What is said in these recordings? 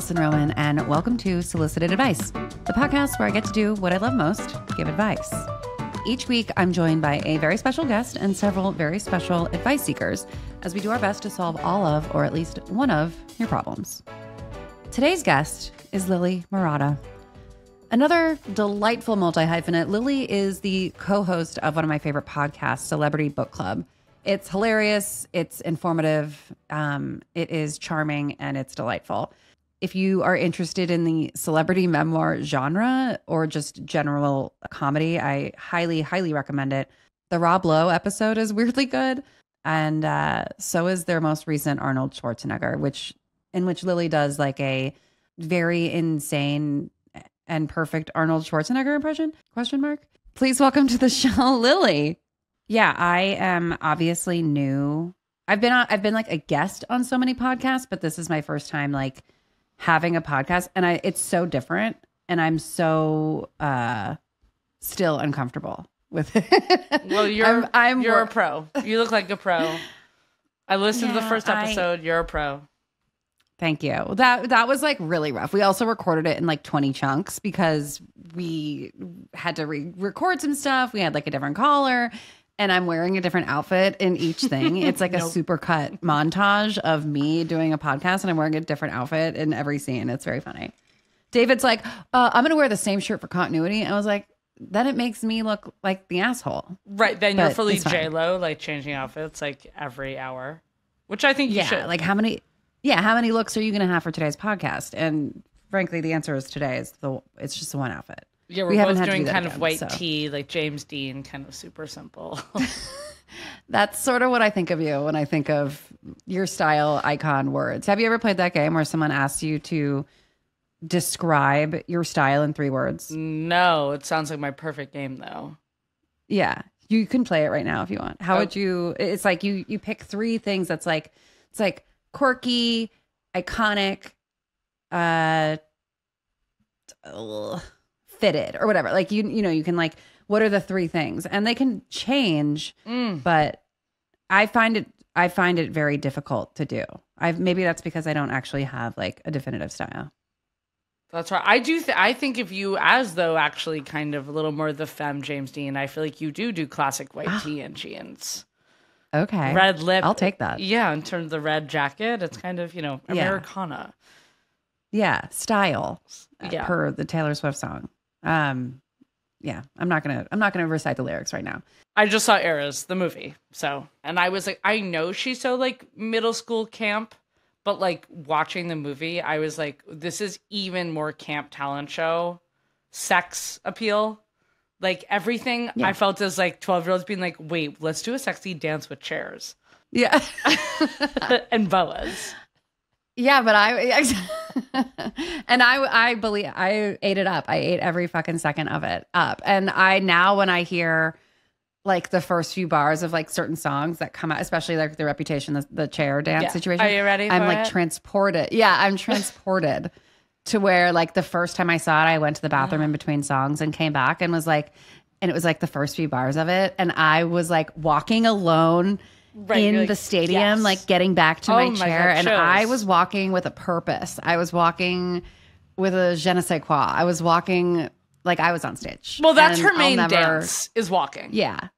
Alison Roman, and welcome to Solicited Advice, the podcast where I get to do what I love most give advice. Each week, I'm joined by a very special guest and several very special advice seekers as we do our best to solve all of, or at least one of, your problems. Today's guest is Lily Marotta. Another delightful multi hyphenate, Lily is the co host of one of my favorite podcasts, Celebrity Book Club. It's hilarious, it's informative, um, it is charming, and it's delightful. If you are interested in the celebrity memoir genre or just general comedy, I highly, highly recommend it. The Rob Lowe episode is weirdly good, and uh, so is their most recent Arnold Schwarzenegger, which in which Lily does like a very insane and perfect Arnold Schwarzenegger impression? Question mark. Please welcome to the show, Lily. Yeah, I am obviously new. I've been on, I've been like a guest on so many podcasts, but this is my first time like having a podcast and I it's so different and I'm so uh still uncomfortable with it. Well, you're I'm, I'm you're wor- a pro. You look like a pro. I listened to the Yeah, first I- episode. You're a pro. Thank you. That that was like really rough. We also recorded it in like 20 chunks because we had to re- record some stuff. We had like a different caller and I'm wearing a different outfit in each thing. It's like a super cut montage of me doing a podcast and I'm wearing a different outfit in every scene. It's very funny. David's like, uh, I'm going to wear the same shirt for continuity. And I was like, then it makes me look like the asshole. Right. Then you're fully. J Lo, like changing outfits like every hour, which I think you Yeah. should. Like how many yeah, how many looks are you going to have for today's podcast? And frankly, the answer is today is the it's just the one outfit. Yeah, we're we both doing do kind again, of white so. tea, like James Dean, kind of super simple. That's sort of what I think of you when I think of your style icon words. Have you ever played that game where someone asks you to describe your style in three words? no, it sounds like my perfect game though. Yeah. You can play it right now if you want. How Oh. would you it's like you you pick three things that's like it's like quirky, iconic, uh ugh, fitted or whatever. Like you you know, you can like what are the three things? And they can change, Mm. but I find it I find it very difficult to do. I maybe that's because I don't actually have like a definitive style. That's right. I do. Th- I think if you, as though, actually, kind of a little more the femme James Dean, I feel like you do do classic white tee and jeans, Okay. red lip. I'll take that. Yeah, in terms of the red jacket, it's kind of you know Americana. Yeah, style. uh, Yeah. Per the Taylor Swift song. Um yeah, I'm not going to I'm not going to recite the lyrics right now. I just saw Eras, the movie. So, and I was like, I know she's so like middle school camp, but like watching the movie, I was like, this is even more camp talent show, sex appeal. Like everything Yeah. I felt as like 12 year olds being like, wait, let's do a sexy dance with chairs Yeah. and boas. Yeah, but I and I I believe I ate it up. I ate every fucking second of it up. And I now when I hear like the first few bars of like certain songs that come out, especially like the reputation, the, the chair dance Yeah. situation. Are you ready I'm like it? transported. Yeah, I'm transported to where like the first time I saw it, I went to the bathroom in between songs and came back and was like, and it was like the first few bars of it, and I was like walking alone. Right, in like, the stadium, yes. like getting back to Oh my my chair, God, and I was walking with a purpose. I was walking with a je ne sais quoi. I was walking like I was on stage. Well, that's her main never- dance is walking. Yeah,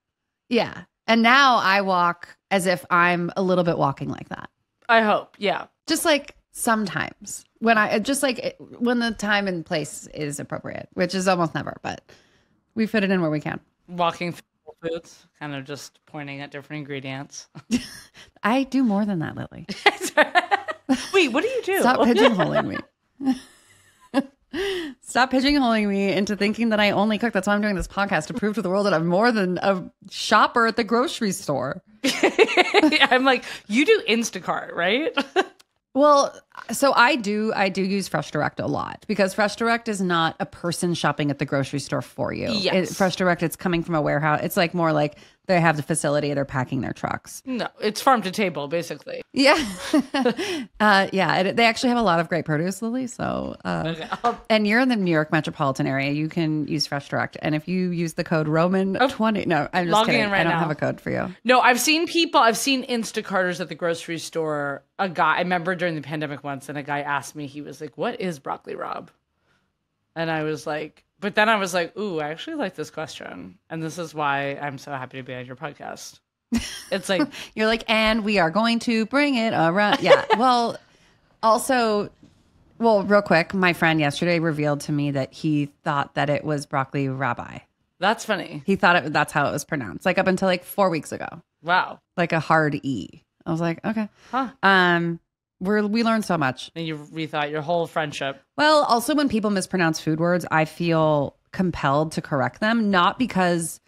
yeah. And now I walk as if I'm a little bit walking like that I hope. Yeah. just like sometimes when I just like when the time and place is appropriate, which is almost never, but we fit it in where we can. Walking foods, kind of just pointing at different ingredients. I do more than that, Lily. Wait, what do you do? Stop pigeonholing me. Stop pigeonholing me into thinking that I only cook. That's why I'm doing this podcast to prove to the world that I'm more than a shopper at the grocery store. I'm like, you do Instacart, right? Well, so I do I do use Fresh Direct a lot because Fresh Direct is not a person shopping at the grocery store for you. Yes. It, Fresh Direct it's coming from a warehouse. It's like more like they have the facility, they're packing their trucks. No, it's farm to table, basically. Yeah. uh, yeah. It, they actually have a lot of great produce, Lily. So, uh, Okay. And you're in the New York metropolitan area, you can use Fresh Direct. And if you use the code Roman20, no, I'm just kidding. in right I don't now. have a code for you. No, I've seen people, I've seen Instacarters at the grocery store. A guy, I remember during the pandemic once, and a guy asked me, he was like, What is broccoli rabe? And I was like, But then I was like, Ooh, I actually like this question. And this is why I'm so happy to be on your podcast. It's like, You're like, and we are going to bring it around. Yeah. well, also, well, real quick, my friend yesterday revealed to me that he thought that it was broccoli rabbi. that's funny. He thought it that's how it was pronounced, like up until like four weeks ago, Wow. like a hard E. I was like, okay. Huh. Um, we're we learned so much. And you rethought your whole friendship. Well, also when people mispronounce food words, I feel compelled to correct them, not because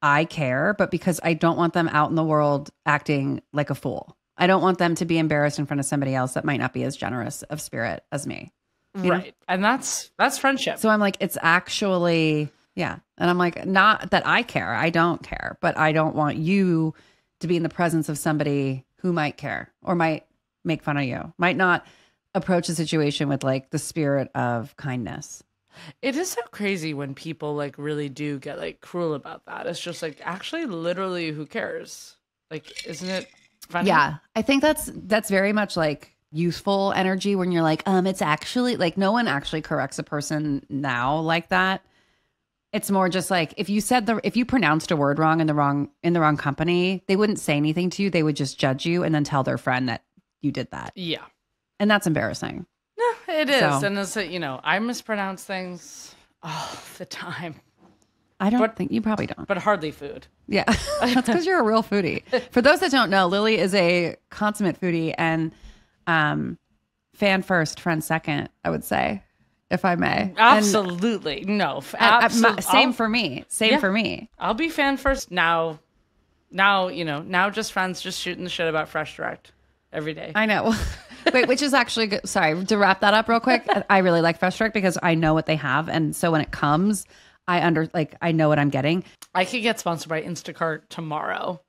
I care, but because I don't want them out in the world acting like a fool. I don't want them to be embarrassed in front of somebody else that might not be as generous of spirit as me. know? Right. And that's that's friendship. So I'm like, it's actually, yeah. And I'm like, not that I care. I don't care, but I don't want you to be in the presence of somebody who might care or might make fun of you, might not approach a situation with like the spirit of kindness. It is so crazy when people like really do get like cruel about that. It's just like actually literally who cares? Like isn't it funny? Yeah. I think that's that's very much like youthful energy when you're like, um, it's actually like no one actually corrects a person now like that. It's more just like if you said the if you pronounced a word wrong in the wrong in the wrong company, they wouldn't say anything to you. They would just judge you and then tell their friend that you did that. Yeah. And that's embarrassing. No, it is. So- And it's uh, you know, I mispronounce things all the time. I don't But- think you probably don't. But hardly food. Yeah, that's because you're a real foodie. For those that don't know, Lily is a consummate foodie and um, fan first, friend second. I would say, if I may. Absolutely. no. and- uh, absol- same I'll- for me. Same Yeah. for me. I'll be fan first now. Now, you know, now just friends just shooting the shit about Fresh Direct every day. I know. Wait, which is actually good. Sorry to wrap that up real quick. I really like Fresh Direct because I know what they have, and so when it comes, I under like I know what I'm getting. I could get sponsored by Instacart tomorrow.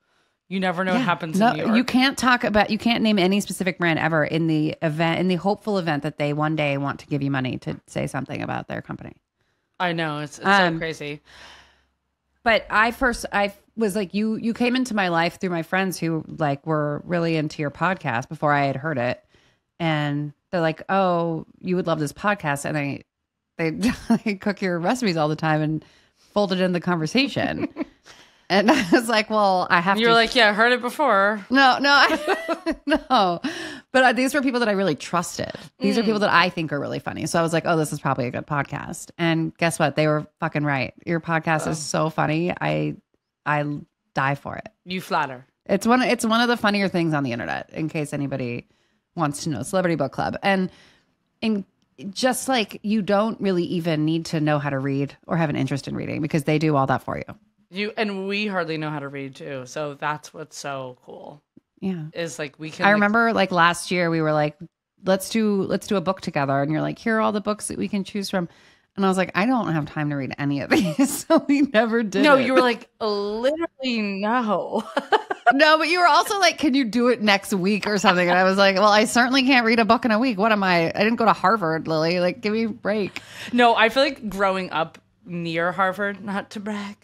You never know what happens No, in New York. you can't talk about. You can't name any specific brand ever in the event in the hopeful event that they one day want to give you money to say something about their company. I know it's, it's Um, so crazy. but I first I was like you you came into my life through my friends who like were really into your podcast before I had heard it. And they're like oh you would love this podcast. And I they, they cook your recipes all the time and fold it in the conversation. And I was like well I have You're to like, yeah, I heard it before. no no I, no. But uh, these were people that I really trusted. These are people that I think are really funny. So I was like oh this is probably a good podcast. And guess what? They were fucking right. Your podcast is so funny. I I die for it. You flatter. It's one it's one of the funnier things on the internet in case anybody wants to know. Celebrity Book Club. And and just like you don't really even need to know how to read or have an interest in reading because they do all that for you. You and we hardly know how to read too. So that's what's so cool. Yeah. Is like we can I like, remember like last year we were like let's do let's do a book together and you're like here are all the books that we can choose from. And I was like I don't have time to read any of these. so we never did. No, it. you were like, literally no. No, but you were also like, can you do it next week or something? And I was like, well, I certainly can't read a book in a week. What am I? I didn't go to Harvard, Lily. Like, give me a break. no, I feel like growing up near Harvard, not to brag.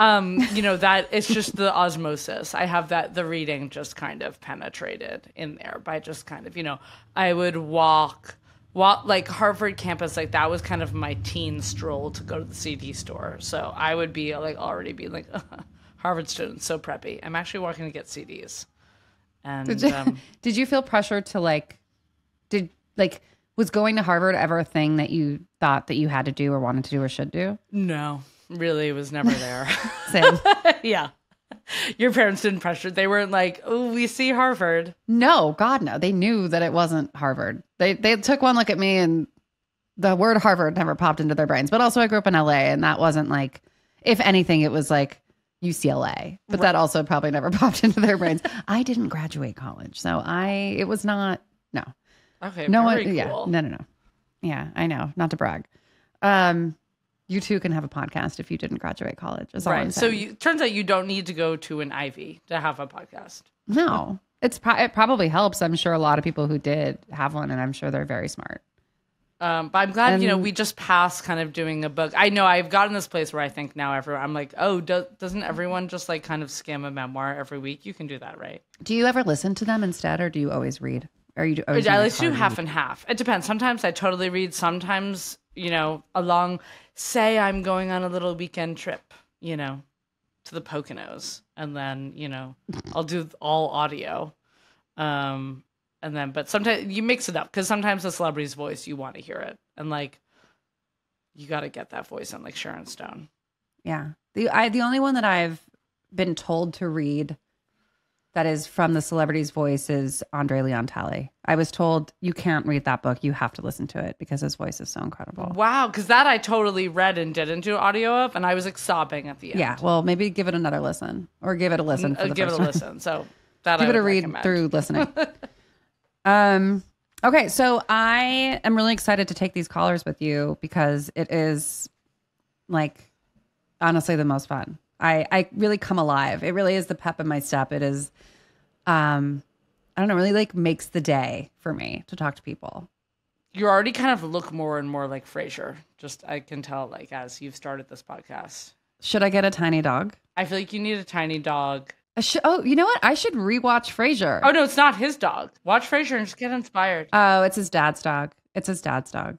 Um, you know, that it's just the osmosis. I have that the reading just kind of penetrated in there by just kind of, you know, I would walk walk like Harvard campus, like that was kind of my teen stroll to go to the CD store. So I would be like already be like Harvard students, so preppy. I'm actually walking to get CDs. And Did you, um, did you feel pressure to like, did like, was going to Harvard ever a thing that you thought that you had to do or wanted to do or should do? no, really it was never there. Same. yeah. Your parents didn't pressure. They weren't like, oh, we see Harvard. no, God, no. They knew that it wasn't Harvard. They they took one look at me and the word Harvard never popped into their brains. But also, I grew up in LA, and that wasn't like, if anything, it was like UCLA. But that also probably never popped into their brains. I didn't graduate college, so I it was not no Okay, no one yeah no no no yeah I know not to brag. Um, You too can have a podcast if you didn't graduate college. Is Right. So you turns out you don't need to go to an Ivy to have a podcast. no, it's pro- it probably helps. I'm sure a lot of people who did have one, and I'm sure they're very smart. Um, but I'm glad you know we just passed kind of doing a book. I know I've gotten this place where I think now everyone I'm like, oh, do, doesn't everyone just like kind of skim a memoir every week? You can do that, right? Do you ever listen to them instead, or do you always read? Or you? Always I like to do half and half. It depends. Sometimes I totally read. Sometimes you know, along say I'm going on a little weekend trip, you know, to the Poconos, and then you know I'll do all audio. Um, and then but sometimes you mix it up because sometimes the celebrity's voice you want to hear it, and like you got to get that voice on like Sharon Stone. Yeah. The I the only one that I've been told to read that is from the celebrity's voice is Andre Leon Talley. I was told you can't read that book. You have to listen to it because his voice is so incredible. Wow, because that I totally read and didn't do audio of, and I was like sobbing at the end. Yeah. Well, maybe give it another listen or give it a listen. For Uh, the give it a one. listen. So that give it a would read recommend. through listening. um okay, so I am really excited to take these callers with you because it is like honestly the most fun. I I really come alive. It really is the pep in my step. It is um I don't know, really like makes the day for me to talk to people. you already kind of look more and more like Frasier. Just I can tell, like as you've started this podcast, Should I get a tiny dog? I feel like you need a tiny dog. I should, oh, you know what? I should rewatch Frasier. Oh no, it's not his dog. Watch Frasier and just get inspired. Oh, it's his dad's dog. It's his dad's dog.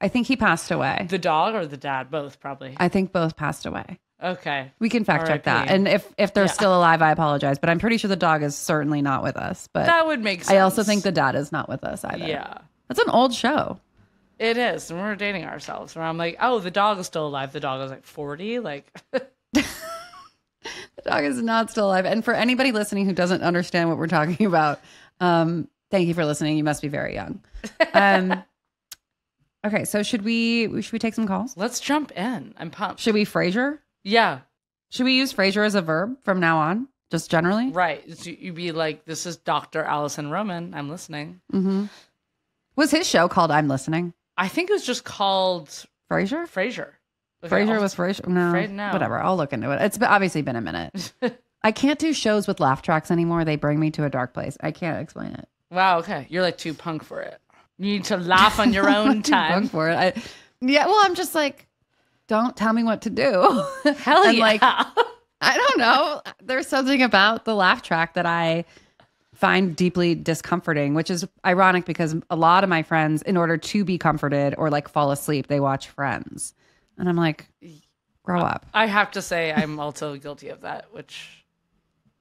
I think he passed away. The dog or the dad, both probably. I think both passed away. Okay, We can fact check that. And if if they're Yeah. still alive, I apologize. But I'm pretty sure the dog is certainly not with us. But that would make sense. I also think the dad is not with us either. yeah, That's an old show. it is. And we're dating ourselves. Where I'm like, oh, the dog is still alive. The dog is like 40. Like, The dog is not still alive. And for anybody listening who doesn't understand what we're talking about, um, thank you for listening. You must be very young. Um, okay, so should we should we take some calls? let's jump in. I'm pumped. Should we Frasier? Yeah, Should we use Frasier as a verb from now on? Just generally? right. So you'd be like, this is Doctor Alison Roman. I'm listening. Mm-hmm. Was his show called I'm Listening? I think it was just called Frasier? Frasier. Okay, Frasier was Frasier. No, Fra- no. whatever. I'll look into it. It's obviously been a minute. I can't do shows with laugh tracks anymore. They bring me to a dark place. I can't explain it. Wow. Okay, you're like too punk for it. You need to laugh on your own time. for it. I, yeah. Well, I'm just like, don't tell me what to do. Hell yeah. like, I don't know. There's something about the laugh track that I find deeply discomforting, which is ironic because a lot of my friends, in order to be comforted or like fall asleep, they watch Friends, and I'm like, grow up. I have to say, I'm also guilty of that. Which,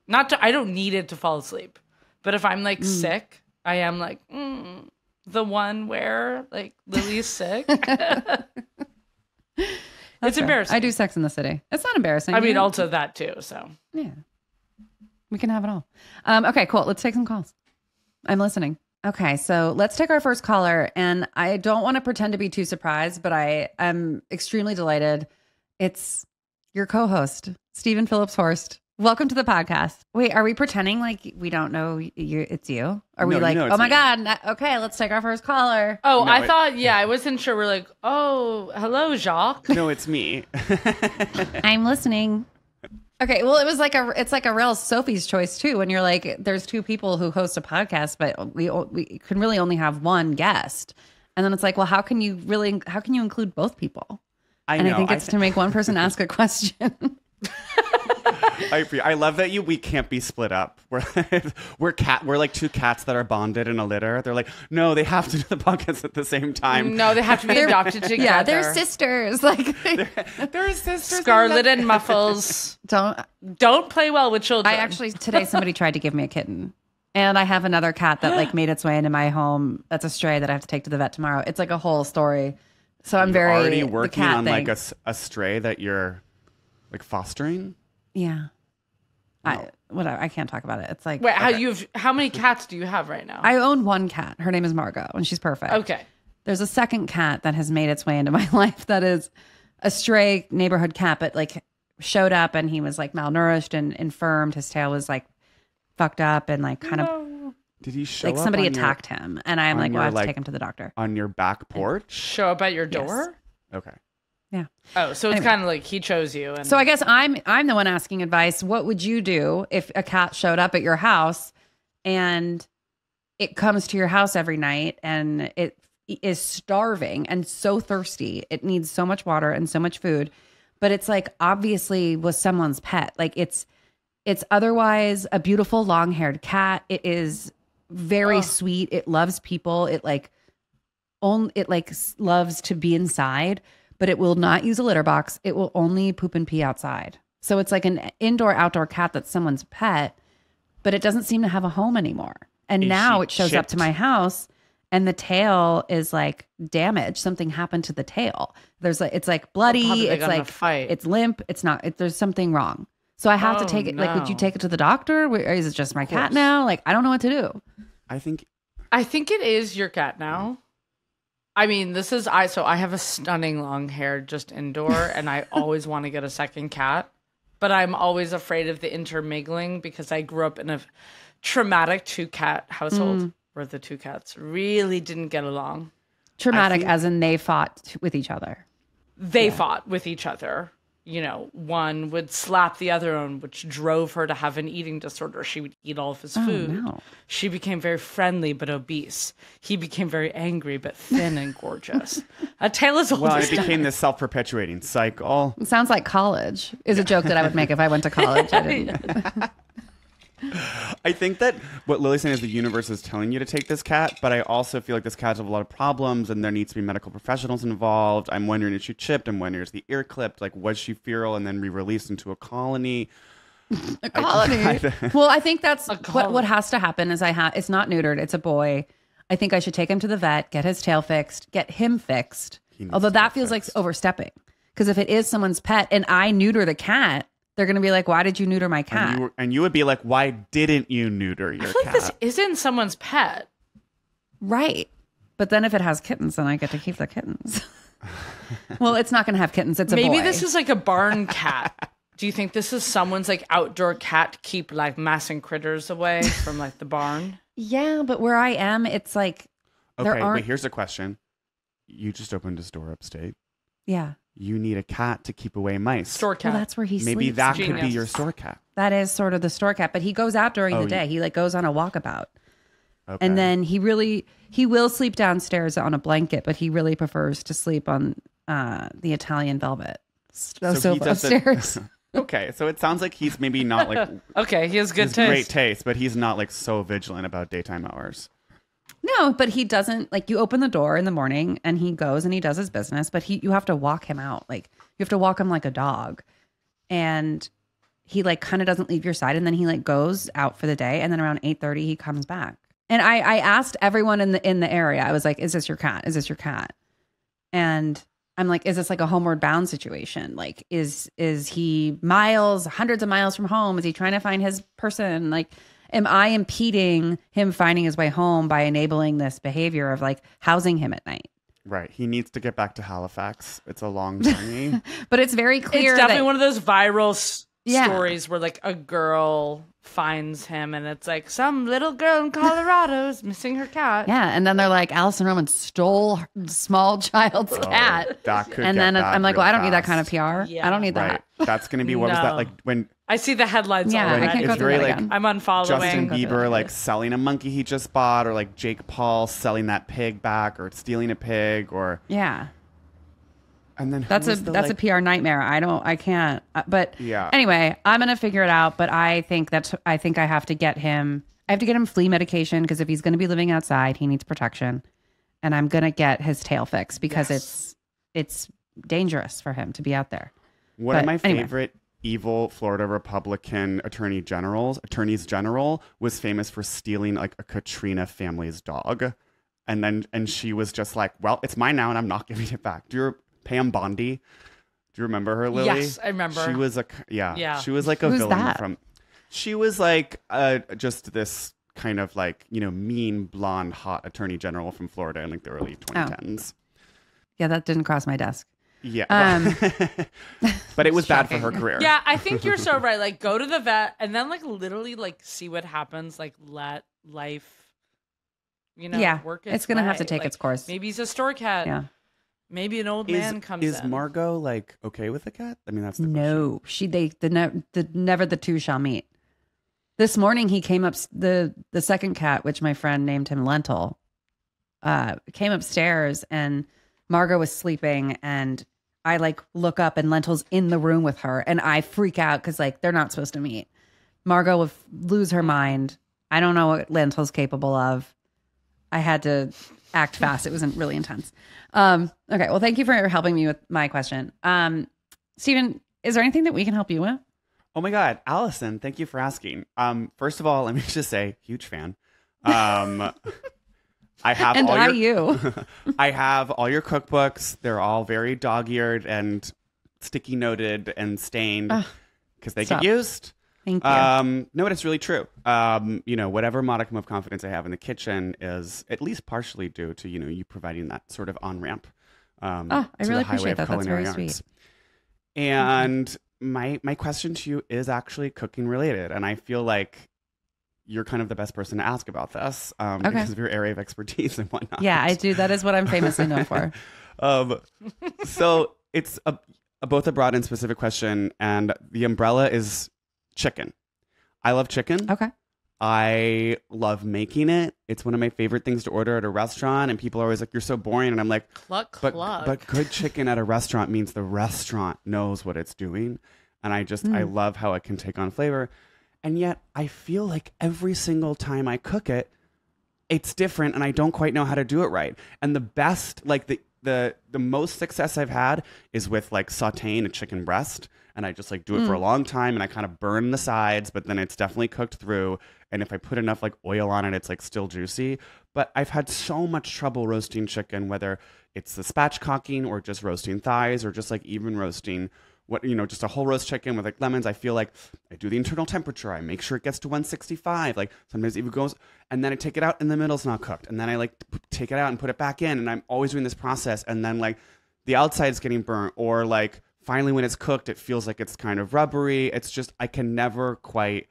not to, I don't need it to fall asleep, but if I'm like Mm. sick, I am like mm, the one where like Lily's sick. That's it's fair. embarrassing. I do Sex in the City. It's not embarrassing. I mean, You- also that too. So Yeah. We can have it all. Um, okay, cool. Let's take some calls. I'm listening. Okay, so let's take our first caller. And I don't want to pretend to be too surprised, but I am extremely delighted. It's your co host, Steven Phillips Horst. Welcome to the podcast. Wait, are we pretending like we don't know you? It's you? Are we No, you like, know it's oh my me. God, na- okay, let's take our first caller? Oh, No, I it- thought, yeah, I wasn't sure. We're like, oh, hello, Jacques. No, it's me. I'm listening. Okay, well, it was like a it's like a real Sophie's choice too. When you're like, there's two people who host a podcast, but we we can really only have one guest, and then it's like, well, how can you really how can you include both people? I and know. I think it's to make one person ask a question. I, agree. I love that you. We can't be split up. We're we're cat. We're like two cats that are bonded in a litter. They're like, no, they have to do the podcast at the same time. No, they have to be adopted together. yeah, they're sisters. Like, they're sisters. Scarlet and Muffles. don't. Don't play well with children. I actually today somebody tried to give me a kitten. And I have another cat that like made its way into my home. That's a stray that I have to take to the vet tomorrow. It's like a whole story. So I'm very already working on thing. like a stray that you're like fostering. Yeah. I whatever. I can't talk about it. It's like Wait, how you've how many cats do you have right now? I own one cat. Her name is Margot, and she's perfect. okay. There's a second cat that has made its way into my life that is a stray neighborhood cat, but like showed up and he was like malnourished and infirmed. His tail was like fucked up and like kind of Did he show like up somebody on your- attacked him. And I'm on like, well, I your, have to take him to the doctor. on your back porch? Show up at your Yes. door. Okay. Yeah. Oh, so it's Anyway. kind of like he chose you. And So I guess I'm I'm the one asking advice. What would you do if a cat showed up at your house and it comes to your house every night and it is starving and so thirsty. It needs so much water and so much food, but it's like obviously was someone's pet. Like it's it's otherwise a beautiful long-haired cat. It is very sweet. It loves people. It like only it like loves to be inside, but it will not use a litter box. It will only poop and pee outside. So it's like an indoor outdoor cat that's someone's pet, but it doesn't seem to have a home anymore. And Is now it shows up to my house and the tail is like damaged. Something happened to the tail. There's like it's like bloody. Probably they it's got in a like fight. it's limp. It's not. It, there's something wrong. So I have to Oh, take it. Like, would you take it to the doctor? Or is it just my cat now? Like, I don't know what to do. I think I think it is your cat now. I mean, this is I. So I have a stunning long hair just indoor, and I always want to get a second cat, but I'm always afraid of the intermingling because I grew up in a traumatic two cat household Mm. where the two cats really didn't get along. Traumatic, think- as in they fought with each other. They fought with each other. You know, one would slap the other one, which drove her to have an eating disorder. She would eat all of his oh, food. no. She became very friendly but obese. He became very angry but thin and gorgeous. A tale as old well, as it became this self-perpetuating cycle. It sounds like college. Is a joke that I would make if I went to college. I didn't. I think that what Lily's saying is the universe is telling you to take this cat, but I also feel like this cat has a lot of problems and there needs to be medical professionals involved. I'm wondering if she chipped. I'm wondering is the ear clipped? Like, was she feral and then re-released into a colony? A colony. well, I think that's what, what has to happen is I have it's not neutered, it's a boy. I think I should take him to the vet, get his tail fixed, get him fixed. Although that get feels like overstepping. Because if it is someone's pet and I neuter the cat, they're gonna be like, Why did you neuter my And cat? you, were- and you would be like, why didn't you neuter your like this isn't someone's pet. Right. But then if it has kittens, then I get to keep the kittens. well, it's not gonna have kittens. It's a Maybe boy. this is like a barn cat. Do you think this is someone's like outdoor cat to keep like massing critters away from like the barn? Yeah, but where I am, it's like there Okay, aren't wait, here's a question. You just opened a store upstate. Yeah. You need a cat to keep away mice. Store cat. Well, that's where he Maybe sleeps. that could be your store cat. That is sort of the store cat, but he goes out during Oh, the day. He like goes on a walkabout. Okay. And then he really he will sleep downstairs on a blanket, but he really prefers to sleep on uh the Italian velvet so, he sofa doesn't- upstairs. okay, so it sounds like he's maybe not like Okay, he has good his taste. great taste, but he's not like so vigilant about daytime hours. No, but he doesn't like you open the door in the morning and he goes and he does his business, but he you have to walk him out. Like you have to walk him like a dog. And he like kind of doesn't leave your side and then he like goes out for the day and then around 8:30 he comes back. And I I asked everyone in the in the area. I was like, "Is this your cat? Is this your cat?" And I'm like, "Is this like a homeward bound situation? Like is is he miles, hundreds of miles from home? Is he trying to find his person? Like am I impeding him finding his way home by enabling this behavior of like housing him at night?" Right. He needs to get back to Halifax. It's a long journey. But it's very clear It's definitely that one of those viral s- Yeah. stories where like a girl finds him and it's like some little girl in Colorado is missing her cat. Yeah, and then they're like, Alison Roman stole her small child's Oh, cat. that could and get then bad I'm like, real well, I don't need that kind of PR. Yeah. I don't need Right. that. That's gonna be what was that like when I see the headlines Yeah, I already. can't go it's through very that like again. I'm unfollowing. Justin Go Bieber like selling a monkey he just bought, or like Jake Paul selling that pig back, or stealing a pig, or Yeah, and then that's a the, that's like, a PR nightmare. I don't, I can't. uh, But Yeah. Anyway, I'm gonna figure it out. But I think that's, I think I have to get him. I have to get him flea medication because if he's gonna be living outside, he needs protection. And I'm gonna get his tail fixed because Yes. it's it's dangerous for him to be out there. One of But my anyway. Favorite evil Florida Republican attorney generals, attorneys general, was famous for stealing like a Katrina family's dog, and then and she was just like, "Well, it's mine now, and I'm not giving it back." Do you remember Pam Bondi? Do you remember her, Lily? Yes, I remember. She was a c- yeah, Yeah. She was like a Who's villain that? from. She was like uh, just this kind of like you know mean blonde hot attorney general from Florida in like the early 2010s. Yeah, that didn't cross my desk. Yeah, Um, but it was bad for her career. Yeah, I think you're so right. Like, go to the vet and then, like, literally, like, see what happens. Like, let life, you know, Yeah, work. it's gonna have to take Like, its course. Maybe he's a store cat. Yeah. Maybe an old Is, man comes is in. Margot like okay with the cat? I mean, that's the question. No, she they the, ne- the never the two shall meet. This morning he came up the the second cat, which my friend named him Lentil, uh, came upstairs and Margot was sleeping and I like look up and Lentil's in the room with her and I freak out because like they're not supposed to meet. Margot would lose her mind. I don't know what Lentil's capable of. I had to act fast. It wasn't really intense. Um, okay, well, thank you for helping me with my question. Um, Steven, is there anything that we can help you with? Oh my God, Alison, thank you for asking. Um, first of all, let me just say, huge fan. Um, I have And all I your, you. I have all your cookbooks. They're all very dog-eared and sticky noted and stained because they stop. get used. Thank you. Um, no, but it's really true. Um, you know, whatever modicum of confidence I have in the kitchen is at least partially due to you know you providing that sort of on ramp. Um, Oh, I really appreciate that. That's very culinary sweet. arts. And my my question to you is actually cooking related, and I feel like you're kind of the best person to ask about this um, Okay. because of your area of expertise and whatnot. yeah, I do. That is what I'm famously known for. Um, so it's a, a both a broad and specific question, and the umbrella is chicken. I love chicken. Okay. I love making it. It's one of my favorite things to order at a restaurant, and people are always like, "You're so boring," and I'm like, Cluck, "But cluck. but good chicken at a restaurant means the restaurant knows what it's doing," and I just I love how it can take on flavor, and yet I feel like every single time I cook it, it's different, and I don't quite know how to do it right. And the best, like the the the most success I've had is with like sautéing a chicken breast, and I just like do it for a mm. long time, and I kind of burn the sides, but then it's definitely cooked through. And if I put enough like oil on it, it's like still juicy. But I've had so much trouble roasting chicken, whether it's the spatchcocking or just roasting thighs or just like even roasting what you know just a whole roast chicken with like lemons. I feel like i do the internal temperature. I make sure it gets to 165 like sometimes it even goes and then i take it out and the middle's not cooked. And then i like take it out and put it back in and i'm always doing this process. And then like the outside's getting burnt or like finally when it's cooked it feels like it's kind of rubbery. It's just i can never quite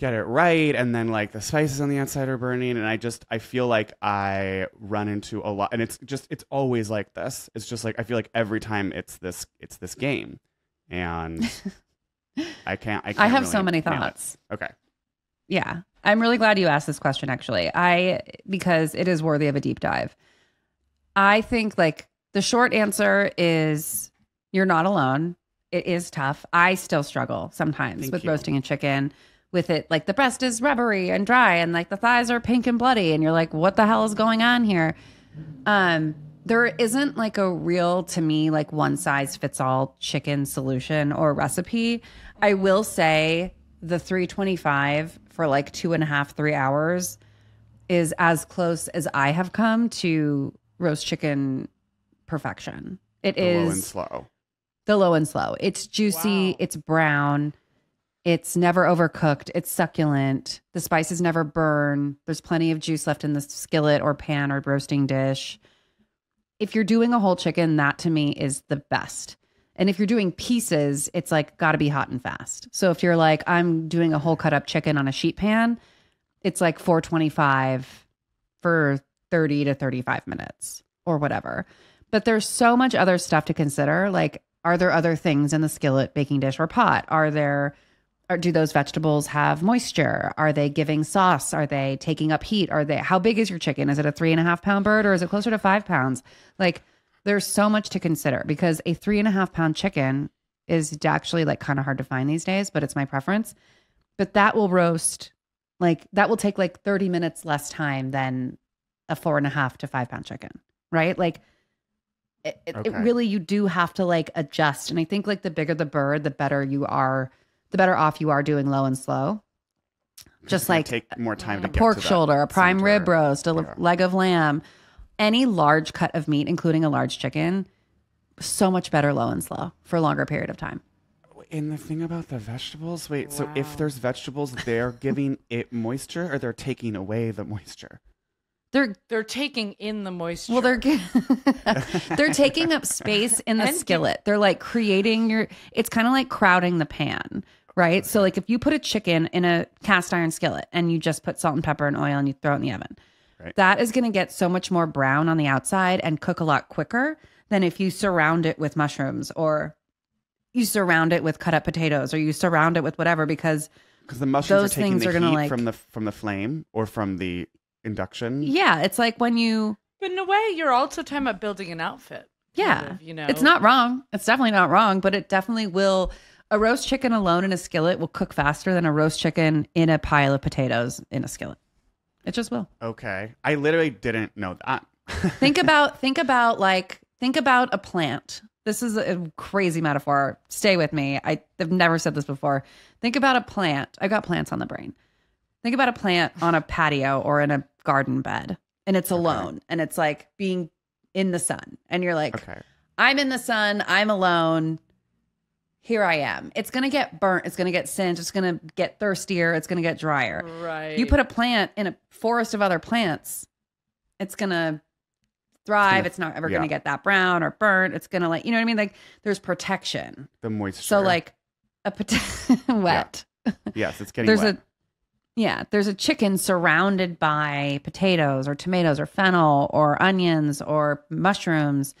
get it right and then like the spices on the outside are burning and i just i feel like i run into a lot and it's just it's always like this it's just like i feel like every time it's this it's this game and i can't i, can't I have really so many thoughts. okay Yeah. I'm really glad you asked this question actually. I because it is worthy of a deep dive. I think like the short answer is you're not alone. It is tough. I still struggle sometimes Thank with you. roasting a chicken with it like the breast is rubbery and dry and like the thighs are pink and bloody and you're like what the hell is going on here? Um there isn't like a real to me like one size fits all chicken solution or recipe. I will say the 325 for like two and a half, three hours is as close as I have come to roast chicken perfection. It the is low and slow the low and slow. It's juicy, Wow. it's brown, it's never overcooked, it's succulent. The spices never burn. There's plenty of juice left in the skillet or pan or roasting dish. If you're doing a whole chicken, that to me is the best. And if you're doing pieces, it's like got to be hot and fast. So if you're like, I'm doing a whole cut up chicken on a sheet pan, it's like 425 for 30 to 35 minutes or whatever. But there's so much other stuff to consider. Like, are there other things in the skillet, baking dish, or pot? Are there, or do those vegetables have moisture? Are they giving sauce? Are they taking up heat? Are they, how big is your chicken? Is it a three and a half pound bird or is it closer to five pounds? Like, there's so much to consider because a three and a half pound chicken is actually like kind of hard to find these days, but it's my preference. But that will roast like that will take like 30 minutes less time than a four and a half to five pound chicken, right? Like it, it, it really, you do have to like adjust. And I think like the bigger the bird, the better you are, the better off you are doing low and slow. Just like take more time to a get pork to shoulder, a prime center. rib roast, a Yeah. leg of lamb, any large cut of meat, including a large chicken, so much better low and slow for a longer period of time. And the thing about the vegetables, wait, so if there's vegetables, they're giving it moisture or they're taking away the moisture? They're They're taking in the moisture. well, they're they're taking up space in the And- skillet. They're like creating your. It's kind of like crowding the pan, right? So like if you put a chicken in a cast iron skillet and you just put salt and pepper and oil and you throw it in the oven, Right. that is going to get so much more brown on the outside and cook a lot quicker. than if you surround it with mushrooms or you surround it with cut up potatoes or you surround it with whatever because Because the mushrooms Those are taking things the are gonna, heat like- from the from the flame or from the induction. yeah, it's like when you But in a way, you're also talking about building an outfit. kind Yeah. of, you know, It's not wrong. It's definitely not wrong, but it definitely will. A roast chicken alone in a skillet will cook faster than a roast chicken in a pile of potatoes in a skillet. It just will. Okay. I literally didn't know that. think about think about like think about a plant. This is a crazy metaphor. Stay with me. I, I've never said this before. Think about a plant. I've got plants on the brain. Think about a plant on a patio or in a garden bed, and it's alone, and it's like being in the sun, and you're like, okay. I'm in the sun. I'm alone. Here I am. It's going to get burnt. It's going to get singed. It's going to get thirstier. It's going to get drier. right. You put a plant in a forest of other plants, it's going to thrive. gonna- It's not ever yeah. going to get that brown or burnt. It's going to like, you know what I mean? Like there's protection. The moisture. So like a pot- wet. yes, it's getting There's wet. a yeah, there's a chicken surrounded by potatoes or tomatoes or fennel or onions or mushrooms.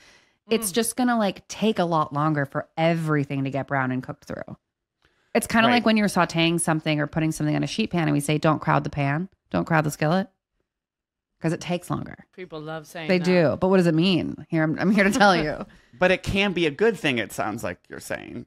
It's Mm. just gonna like take a lot longer for everything to get brown and cooked through. It's kind of Right. like when you're sauteing something or putting something on a sheet pan and we say, don't crowd the pan, don't crowd the skillet. Because it takes longer. People love saying They that. do. But what does it mean? Here, I'm, I'm here to tell you. but it can be a good thing. It sounds like you're saying.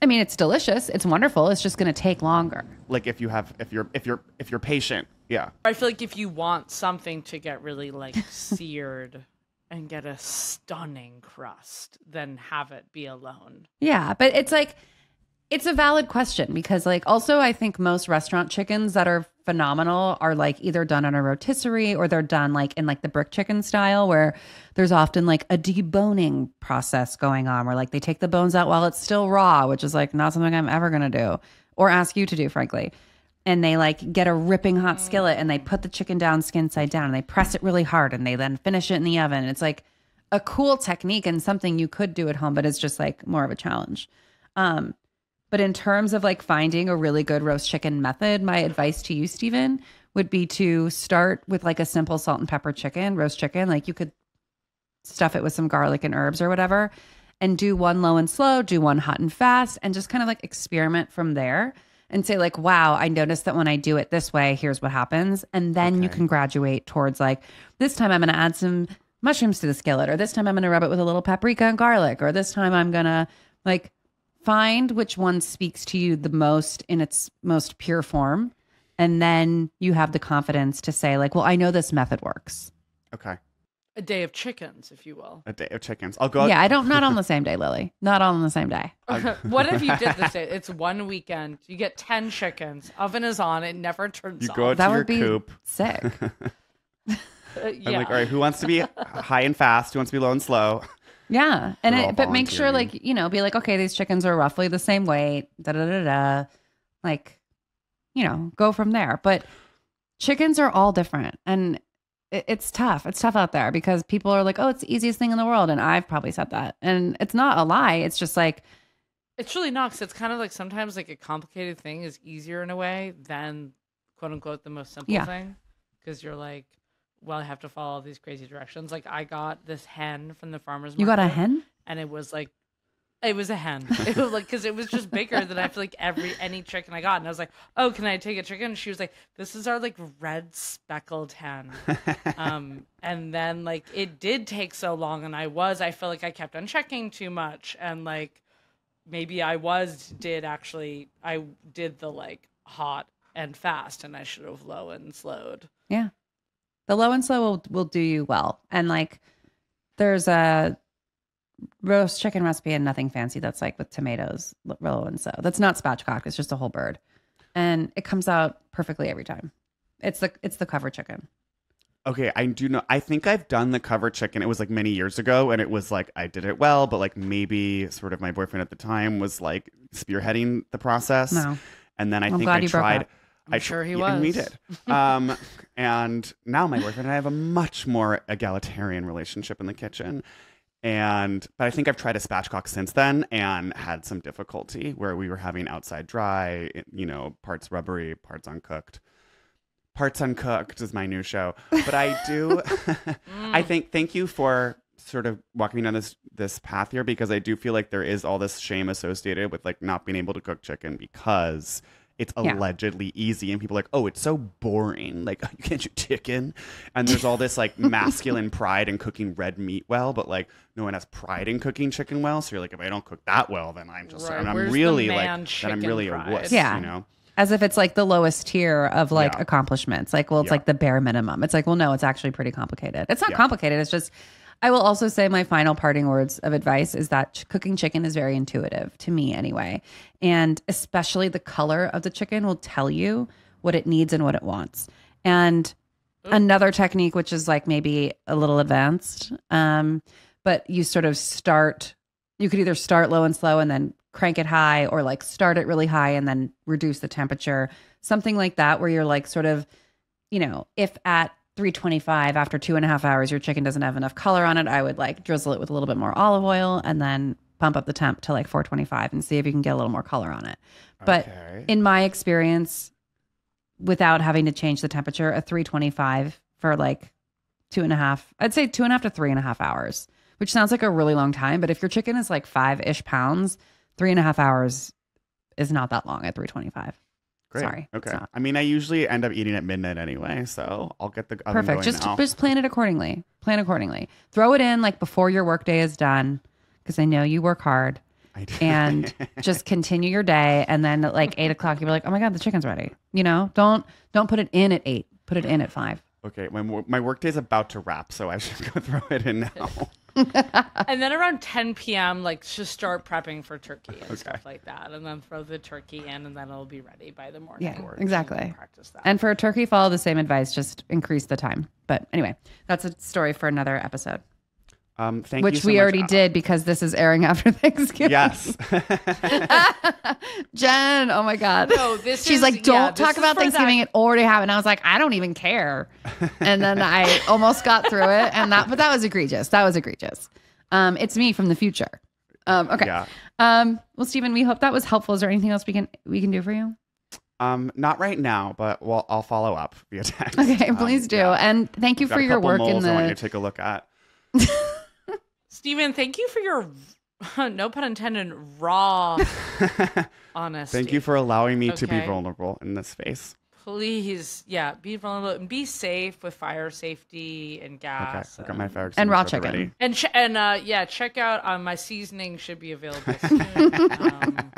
I mean, it's delicious. It's wonderful. It's just going to take longer. Like if you have if you're if you're if you're patient. Yeah. I feel like if you want something to get really like seared and get a stunning crust, then have it be alone. Yeah, but it's like it's a valid question because like also I think most restaurant chickens that are phenomenal are like either done on a rotisserie or they're done like in like the brick chicken style where there's often like a deboning process going on where like they take the bones out while it's still raw, which is like not something I'm ever going to do or ask you to do frankly. And they like get a ripping hot skillet and they put the chicken down skin side down and they press it really hard and they then finish it in the oven. It's like a cool technique and something you could do at home, but it's just like more of a challenge. Um, but in terms of like finding a really good roast chicken method, my advice to you, Steven, would be to start with like a simple salt and pepper chicken, roast chicken. Like you could stuff it with some garlic and herbs or whatever, and do one low and slow, do one hot and fast, and just kind of like experiment from there and say, like, wow, I noticed that when I do it this way, here's what happens. And then you can graduate towards like, this time I'm going to add some mushrooms to the skillet, or this time I'm going to rub it with a little paprika and garlic, or this time I'm going to like find which one speaks to you the most in its most pure form. And then you have the confidence to say, like, well, I know this method works. Okay. A day of chickens, if you will. A day of chickens. I'll go. yeah, I don't, not on the same day, Lily. Not all on the same day. what if you did this day? It's one weekend. You get 10 chickens. Oven is on. It never turns You off. go out That to your would be coop. sick. Uh, I'm yeah. like, all right, who wants to be high and fast? Who wants to be low and slow? Yeah. And it, but make sure, like, you know, be like, okay, these chickens are roughly the same weight, da da da da. Like, you know, go from there. But chickens are all different. And it, it's tough. It's tough out there because people are like, oh, it's the easiest thing in the world. And I've probably said that. And it's not a lie. It's just like, It's really not 'cause it's kind of like sometimes like a complicated thing is easier in a way than quote unquote the most simple Yeah. thing because you're like, well, I have to follow these crazy directions. Like I got this hen from the farmer's you got a hen? and it was like, it was a hen. It was like because it was just bigger than I feel like every any chicken I got, and I was like, oh, can I take a chicken? And she was like, this is our like red speckled hen. um, and then like it did take so long, and I was I feel like I kept on checking too much, and like maybe I was did actually I did the like hot and fast, and I should have low and slowed. Yeah. The low and slow will, will do you well. And like there's a roast chicken recipe and nothing fancy that's like with tomatoes, l- low and so. That's not spatchcock, it's just a whole bird. And it comes out perfectly every time. It's the it's the cover chicken. Okay, I do know. I think I've done the cover chicken. It was like many years ago, and it was like I did it well, but like maybe sort of my boyfriend at the time was like spearheading the process. No. And then I I'm think glad I you tried. I'm I sure he yeah, and we was. did. Um, and now my boyfriend and I have a much more egalitarian relationship in the kitchen. And but I think I've tried a spatchcock since then and had some difficulty where we were having outside dry, you know, parts rubbery, parts uncooked. Parts uncooked is my new show. But I do mm. I think thank you for sort of walking me down this this path here because I do feel like there is all this shame associated with like not being able to cook chicken because it's Yeah. allegedly easy and people are like oh it's so boring like you can't do chicken and there's all this like masculine pride in cooking red meat well but like no one has pride in cooking chicken well so you're like if i don't cook that well then i'm just Right. i'm Where's the really like then i'm really pride? a wuss Yeah. you know As if it's like the lowest tier of like Yeah. accomplishments. Like, well, it's Yeah. like the bare minimum. It's like, well, no, it's actually pretty complicated. It's not complicated. It's just, I will also say my final parting words of advice is that ch- cooking chicken is very intuitive to me anyway. And especially the color of the chicken will tell you what it needs and what it wants. And another technique, which is like maybe a little advanced, um, but you sort of start, you could either start low and slow and then crank it high or like start it really high and then reduce the temperature. Something like that, where you're like sort of, you know, if at 325 after two and a half hours your chicken doesn't have enough color on it, I would like drizzle it with a little bit more olive oil and then pump up the temp to like 425 and see if you can get a little more color on it. But Okay. in my experience, without having to change the temperature, a 325 for like two and a half, I'd say two and a half to three and a half hours, which sounds like a really long time. But if your chicken is like five ish pounds, three and a half hours is not that long at 325. Great. Sorry, Okay. I mean, I usually end up eating at midnight anyway, so I'll get the oven Perfect. Just now. just plan it accordingly. Plan accordingly. Throw it in like before your workday is done, because I know you work hard. I do. and just continue your day. And then at like eight o'clock, you'll be like, oh my God, the chicken's ready. You know, don't don't put it in at eight. Put it in at five. okay, my my workday's about to wrap, so I should go throw it in now. And then around 10 p.m., like just start prepping for turkey and Okay. stuff like that, and then throw the turkey in, and then it'll be ready by the morning. Yeah, exactly. then Practice that. And for a turkey, follow the same advice. Just increase the time. But anyway, that's a story for another episode, Um, thank you which so we much, already Al- did because this is airing after Thanksgiving. Yes. Jen, oh my God. No, this She's is- like, don't this talk about Thanksgiving. that- It already happened. I was like, I don't even care. And then I almost got through it. And that, but that was egregious. That was egregious. Um, it's me from the future. Um, okay. Yeah. Um, well, Steven, we hope that was helpful. Is there anything else we can we can do for you? Um, not right now, but well, I'll follow up via text. Okay, Um, please do. yeah. And thank you Got for a your couple work in moles I want you the. to take a look at. Steven, thank you for your, no pun intended, raw honesty. Thank you for allowing me to be vulnerable in this space. Please, yeah, be vulnerable and be safe with fire safety and Okay, gas. I've got my fire And raw chicken. ready. And ch- and uh, yeah, check out um, my seasoning should be available soon. um,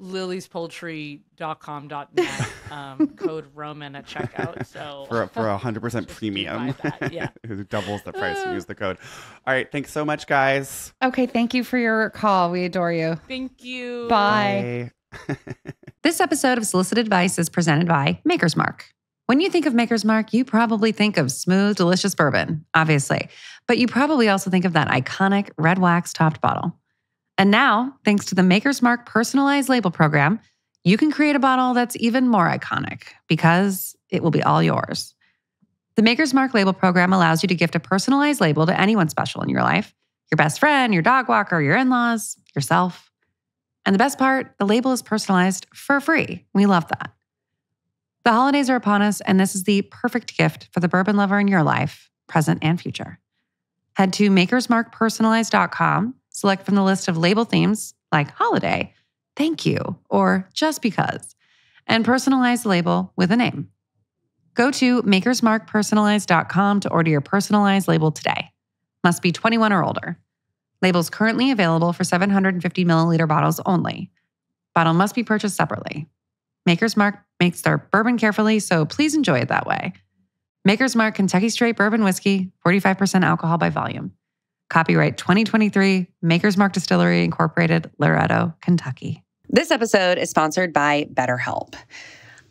liliespoultry.com.net um, code Roman at checkout. So for for a hundred percent premium. yeah. Who doubles the price. Use the code. All right, thanks so much, guys. Okay, thank you for your call. We adore you. thank you. Bye. This episode of Solicited Advice is presented by Maker's Mark. When you think of Maker's Mark, you probably think of smooth, delicious bourbon, obviously, but you probably also think of that iconic red wax topped bottle. And now, thanks to the Maker's Mark personalized label program, you can create a bottle that's even more iconic because it will be all yours. The Maker's Mark label program allows you to gift a personalized label to anyone special in your life your best friend, your dog walker, your in laws, yourself. And the best part, the label is personalized for free. We love that. The holidays are upon us, and this is the perfect gift for the bourbon lover in your life, present and future. Head to makersmarkpersonalized.com, select from the list of label themes like holiday, thank you, or just because, and personalize the label with a name. Go to makersmarkpersonalized.com to order your personalized label today. Must be 21 or older. Labels currently available for 750 milliliter bottles only. Bottle must be purchased separately. Maker's Mark makes their bourbon carefully, so please enjoy it that way. Maker's Mark Kentucky Straight Bourbon Whiskey, 45% alcohol by volume. Copyright 2023, Maker's Mark Distillery Incorporated, Loretto, Kentucky. This episode is sponsored by BetterHelp.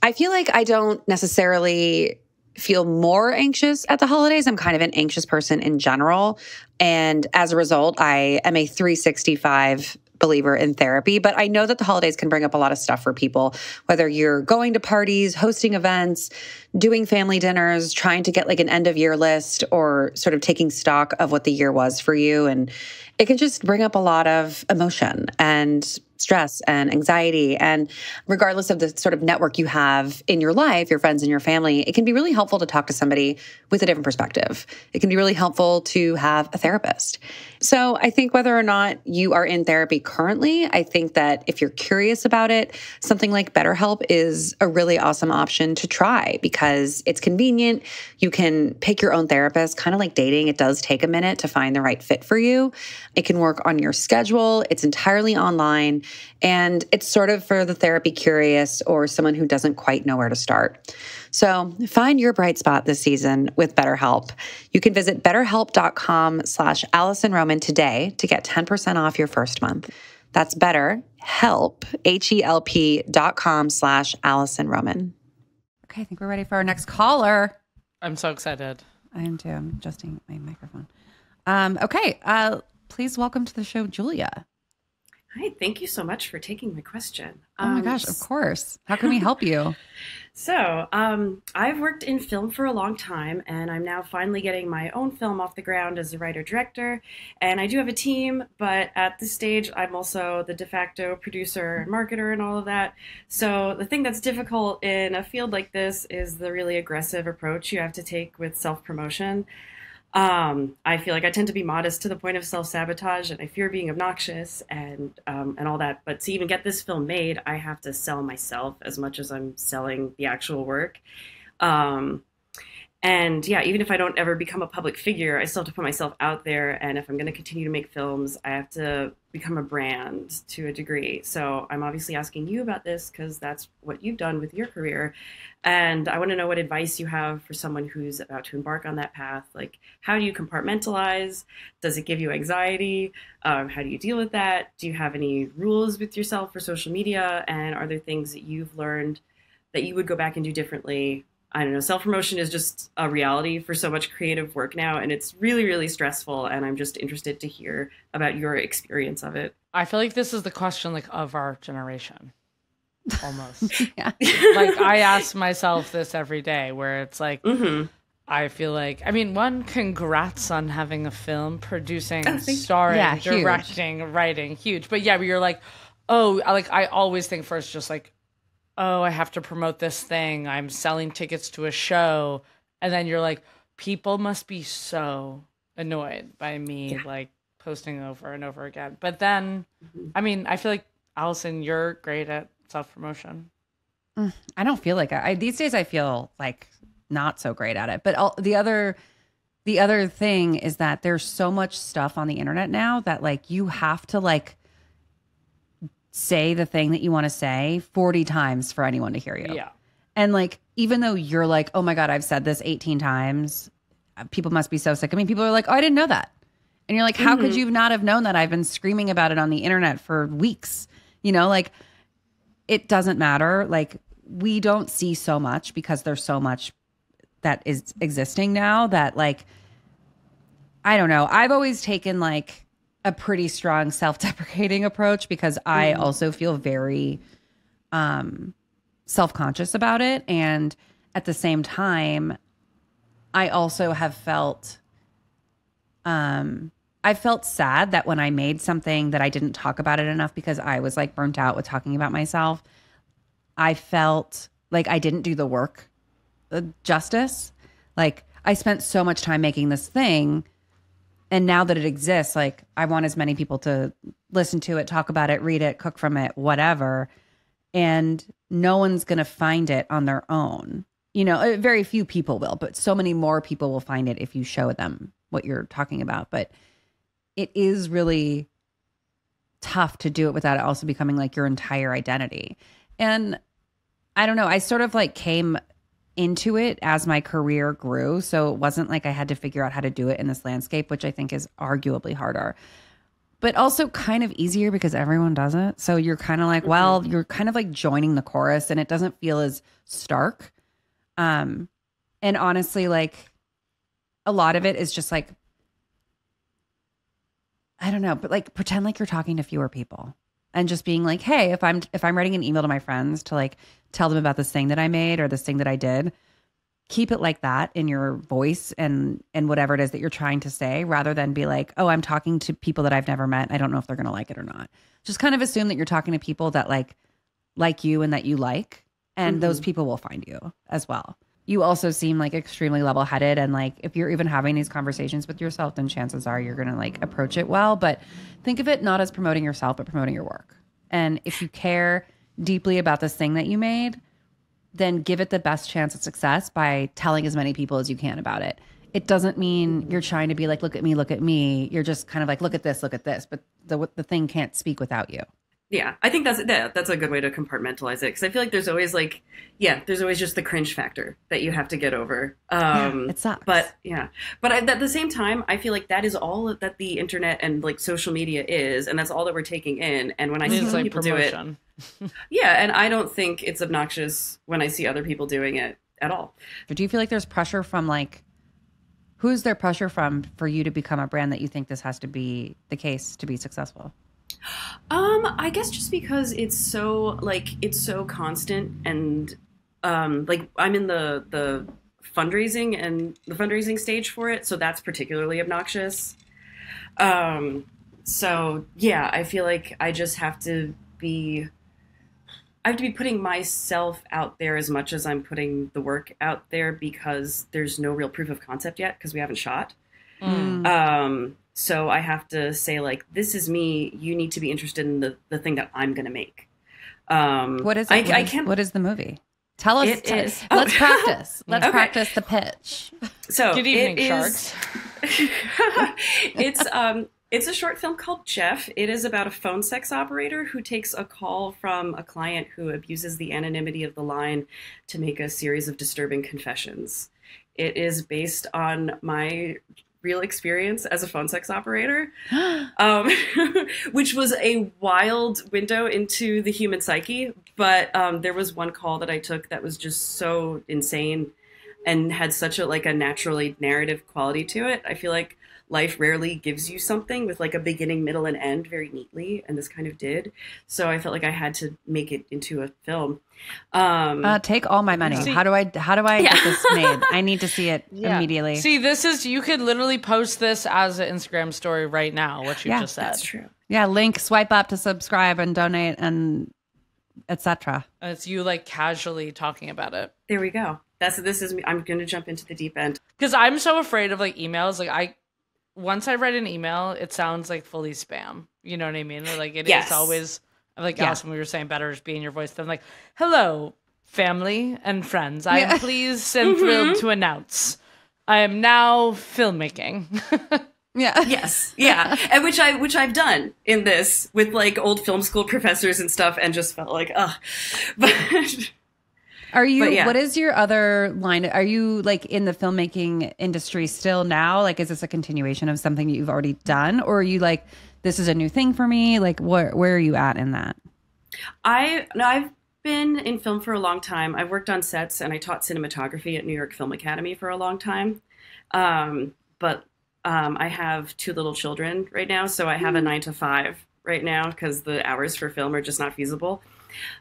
I feel like I don't necessarily feel more anxious at the holidays. I'm kind of an anxious person in general. And as a result, I am a 365 believer in therapy, but I know that the holidays can bring up a lot of stuff for people, whether you're going to parties, hosting events, doing family dinners, trying to get like an end of year list, or sort of taking stock of what the year was for you. And it can just bring up a lot of emotion. And stress and anxiety. And regardless of the sort of network you have in your life, your friends and your family, it can be really helpful to talk to somebody with a different perspective. It can be really helpful to have a therapist. So I think whether or not you are in therapy currently, I think that if you're curious about it, something like BetterHelp is a really awesome option to try because it's convenient. You can pick your own therapist, kind of like dating. It does take a minute to find the right fit for you. It can work on your schedule. It's entirely online and it's sort of for the therapy curious or someone who doesn't quite know where to start. So find your bright spot this season with BetterHelp. You can visit betterhelp.com slash Alison Roman today to get 10% off your first month. That's betterhelp, H-E-L-P dot com slash Alison Roman. Okay, I think we're ready for our next caller. I'm so excited. I am too. I'm adjusting my microphone. Um, okay, uh, please welcome to the show, Julia. Hi, thank you so much for taking my question. Oh my Um, gosh, of course. How can we help you? So, um, I've worked in film for a long time, and I'm now finally getting my own film off the ground as a writer director. And I do have a team, but at this stage, I'm also the de facto producer and marketer and all of that. So, the thing that's difficult in a field like this is the really aggressive approach you have to take with self promotion. Um, I feel like I tend to be modest to the point of self sabotage, and I fear being obnoxious and um, and all that. But to even get this film made, I have to sell myself as much as I'm selling the actual work. Um, and yeah, even if I don't ever become a public figure, I still have to put myself out there. And if I'm going to continue to make films, I have to become a brand to a degree. So I'm obviously asking you about this because that's what you've done with your career. And I want to know what advice you have for someone who's about to embark on that path. Like, how do you compartmentalize? Does it give you anxiety? Um, how do you deal with that? Do you have any rules with yourself for social media? And are there things that you've learned that you would go back and do differently? I don't know. Self promotion is just a reality for so much creative work now, and it's really, really stressful. And I'm just interested to hear about your experience of it. I feel like this is the question like of our generation. Almost. yeah. like I ask myself this every day where it's like hmm I feel like I mean one congrats on having a film producing Oh, starring Yeah, huge. directing writing huge but yeah but you're like oh like I always think first just like oh I have to promote this thing I'm selling tickets to a show and then you're like people must be so annoyed by me Yeah. like posting over and over again but then Mhm. I mean I feel like Alison you're great at self promotion I don't feel like I, I these days I feel like not so great at it. But all, the other the other thing is that there's so much stuff on the internet now that like you have to like say the thing that you want to say 40 times for anyone to hear you. yeah And like even though you're like, "Oh my god, I've said this 18 times. uh, People must be so sick." I mean, people are like, "Oh, I didn't know that." And you're like, "How could you not have known that? I've been screaming about it on the internet for weeks." You know, like it doesn't matter. Like we don't see so much because there's so much that is existing now that like I don't know. I've always taken like a pretty strong self-deprecating approach because I also feel very um self-conscious about it and at the same time I also have felt um I felt sad that when I made something that I didn't talk about it enough because I was like burnt out with talking about myself. I felt like I didn't do the work uh, justice. Like I spent so much time making this thing and now that it exists, like I want as many people to listen to it, talk about it, read it, cook from it, whatever. And no one's going to find it on their own. You know, uh, very few people will, but so many more people will find it if you show them what you're talking about. But it is really tough to do it without it also becoming like your entire identity. And I don't know, I sort of like came into it as my career grew. So it wasn't like I had to figure out how to do it in this landscape, which I think is arguably harder. But also kind of easier because everyone does it. So you're kind of like, well, you're kind of like joining the chorus and it doesn't feel as stark. Um and honestly like a lot of it is just like I don't know, but like pretend like you're talking to fewer people and just being like, "Hey, if I'm if I'm writing an email to my friends to like tell them about this thing that I made or this thing that I did, keep it like that in your voice and and whatever it is that you're trying to say rather than be like oh i'm talking to people that i've never met. I don't know if they're going to like it or not. Just kind of assume that you're talking to people that like like you and that you like and Mm-hmm. those people will find you as well you also seem like extremely level headed and like if you're even having these conversations with yourself then chances are you're going to like approach it well but think of it not as promoting yourself but promoting your work and if you care deeply about this thing that you made then give it the best chance of success by telling as many people as you can about it. It doesn't mean you're trying to be like, look at me, look at me. You're just kind of like, look at this, look at this. But the the thing can't speak without you. Yeah, I think that's yeah, that's a good way to compartmentalize it because I feel like there's always like yeah, there's always just the cringe factor that you have to get over. Um, it sucks. But yeah, but at at the same time, I feel like that is all that the internet and like social media is, and that's all that we're taking in. And when I see like people do it, yeah, and I don't think it's obnoxious when I see other people doing it at all. but do you feel like there's pressure from like, who's there pressure from for you to become a brand that you think this has to be the case to be successful? Um, I guess just because it's so like it's so constant and um like I'm in the the fundraising and the fundraising stage for it, so that's particularly obnoxious. Um so yeah, I feel like I just have to be I have to be putting myself out there as much as I'm putting the work out there because there's no real proof of concept yet because we haven't shot. Mm. Um, so I have to say like, this is me. You need to be interested in the the thing that I'm going to make. Um, What is it? I, What I is- can't. what is the movie? Tell us. It t- is- Let's oh. practice. Let's Okay. practice the pitch. so Good it evening, is- sharks. it's um it's a short film called Jeff. It is about a phone sex operator who takes a call from a client who abuses the anonymity of the line to make a series of disturbing confessions. It is based on my real experience as a phone sex operator, um, which was a wild window into the human psyche. But um, there was one call that I took that was just so insane and had such a like a naturally narrative quality to it. I feel like life rarely gives you something with like a beginning, middle, and end very neatly, and this kind of did. So I felt like I had to make it into a film. Um, Uh, take all my money. See- how do I? How do I Yeah. get this made? I need to see it Yeah. immediately. See, this is you could literally post this as an Instagram story right now. What you Yeah, just said. that's true. yeah, link, swipe up to subscribe and donate and etc. And It's you like casually talking about it. There we go. That's this is me. I'm going to jump into the deep end. Because I'm so afraid of like emails. Like I, once I write an email, it sounds like fully spam. You know what I mean? Like it is Yes. always like Yeah. Alison, we were saying better is being your voice. Then like, hello, family and friends. I am Yeah. pleased and mm-hmm. thrilled to announce I am now filmmaking. Yeah. Yes, yeah, and which I which I've done in this with like old film school professors and stuff, and just felt like, ugh. But Are you? Yeah. What is your other line? Are you like in the filmmaking industry still now? Like, is this a continuation of something that you've already done, or are you like, this is a new thing for me? Like, where where are you at in that? I no, I've been in film for a long time. I've worked on sets and I taught cinematography at New York Film Academy for a long time. Um, but um, I have two little children right now, so I have a nine to five right now because the hours for film are just not feasible.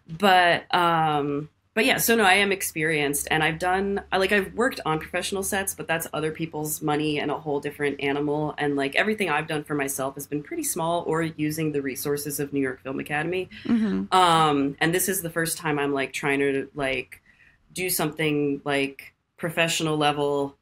But um, but yeah, so no, I am experienced, and I've done I like I've worked on professional sets, but that's other people's money and a whole different animal. And like everything I've done for myself has been pretty small or using the resources of New York Film Academy. Mm-hmm. Um, and this is the first time I'm like trying to like do something like professional level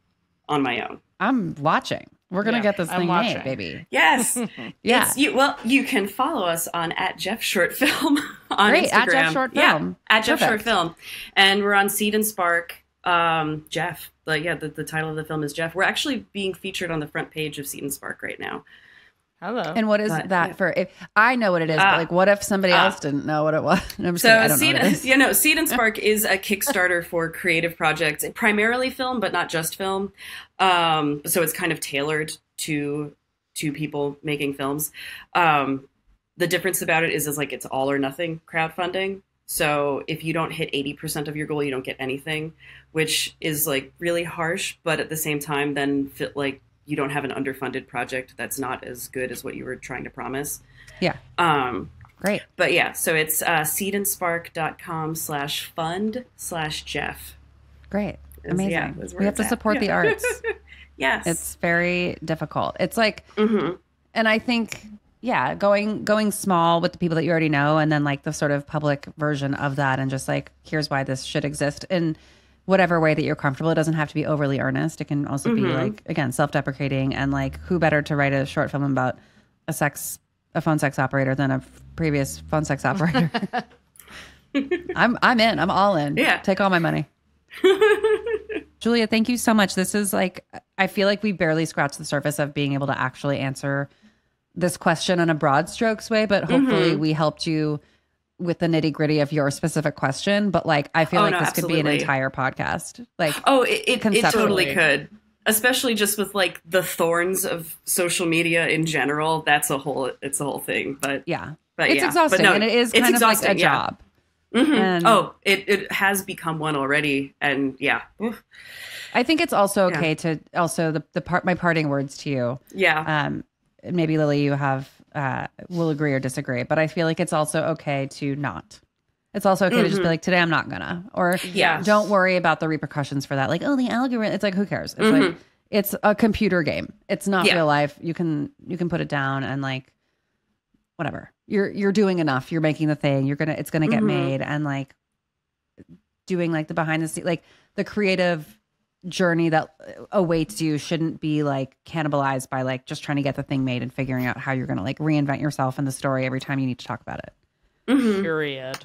on my own. I'm watching. We're gonna Yeah, get this I'm thing watching. made, baby. Yes. Yeah. You, well, you can follow us on at Jeff Short Film on Great, Instagram. at Jeff Short Yeah, Film. at Jeff Short Film, and we're on Seed and Spark. Um, Jeff, like yeah, the, the title of the film is Jeff. We're actually being featured on the front page of Seed and Spark right now. hello. And what is But, that yeah. for? If I know what it is, but Ah. like, what if somebody Ah. else didn't know what it was? I'm just So kidding, I don't Seed, know what it is. you know, Seed and Spark is a Kickstarter for creative projects, primarily film, but not just film. Um, so it's kind of tailored to to people making films. Um, the difference about it is, is like it's all or nothing crowdfunding. So if you don't hit eighty percent of your goal, you don't get anything, which is like really harsh. But at the same time, then fit, like you don't have an underfunded project that's not as good as what you were trying to promise. Yeah. Um, Great. but yeah, so it's uh, seedandspark.com slash fund slash Jeff. Great. Amazing. yeah, we have to at. support the arts. yes. It's very difficult. It's like Mhm. and I think yeah, going going small with the people that you already know and then like the sort of public version of that and just like here's why this should exist in whatever way that you're comfortable. It doesn't have to be overly earnest. It can also be mm-hmm. like again, self-deprecating and like who better to write a short film about a sex a phone sex operator than a f- previous phone sex operator. I'm I'm in. I'm all in. Yeah. Take all my money. Julia, thank you so much. This is like, I feel like we barely scratched the surface of being able to actually answer this question in a broad strokes way, but hopefully Mm-hmm. we helped you with the nitty gritty of your specific question. But like, I feel Oh, like no, this could be an entire podcast. Like, Oh, it, it, it totally could. Especially just with like the thorns of social media in general. That's a whole. It's a whole thing. But yeah, but it's yeah. exhausting But no, and it is it's kind of like a yeah. job. Mhm. And- oh, it, it has become one already, and yeah. I think it's also Yeah. okay to also the, the part, my parting words to you. yeah, um maybe lily you have uh will agree or disagree but i feel like it's also okay to not. It's also okay to just be like today i'm not gonna or Yeah. don't worry about the repercussions for that. Like oh the algorithm it's like who cares? It's like it's a computer game. It's not Yeah. real life. You can you can put it down and like whatever. You're you're doing enough. You're making the thing. You're gonna it's gonna get Mhm. made. And like doing like the behind the scenes like the creative journey that awaits you shouldn't be like cannibalized by like just trying to get the thing made and figuring out how you're going to like reinvent yourself in the story every time you need to talk about it. Mhm. Period.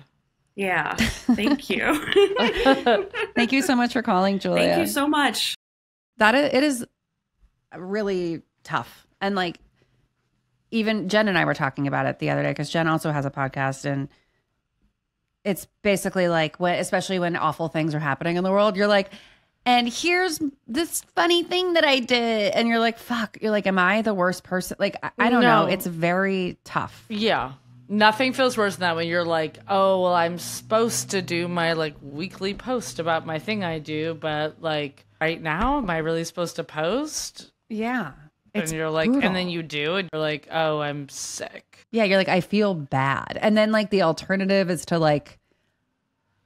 yeah. Thank you. Thank you so much for calling, Julia. Thank you so much. that is, it is really tough. And like even Jen and I were talking about it the other day because Jen also has a podcast and it's basically like when especially when awful things are happening in the world, you're like, and here's this funny thing that I did. And you're like, fuck, you're like, am I the worst person? Like, I, I don't know. It's very tough. Yeah. Nothing feels worse than that when you're like, oh, well, I'm supposed to do my like weekly post about my thing I do, but like right now, am I really supposed to post? Yeah. and you're like, brutal. and then you do, and you're like, oh, I'm sick. Yeah, you're like, I feel bad. And then like the alternative is to like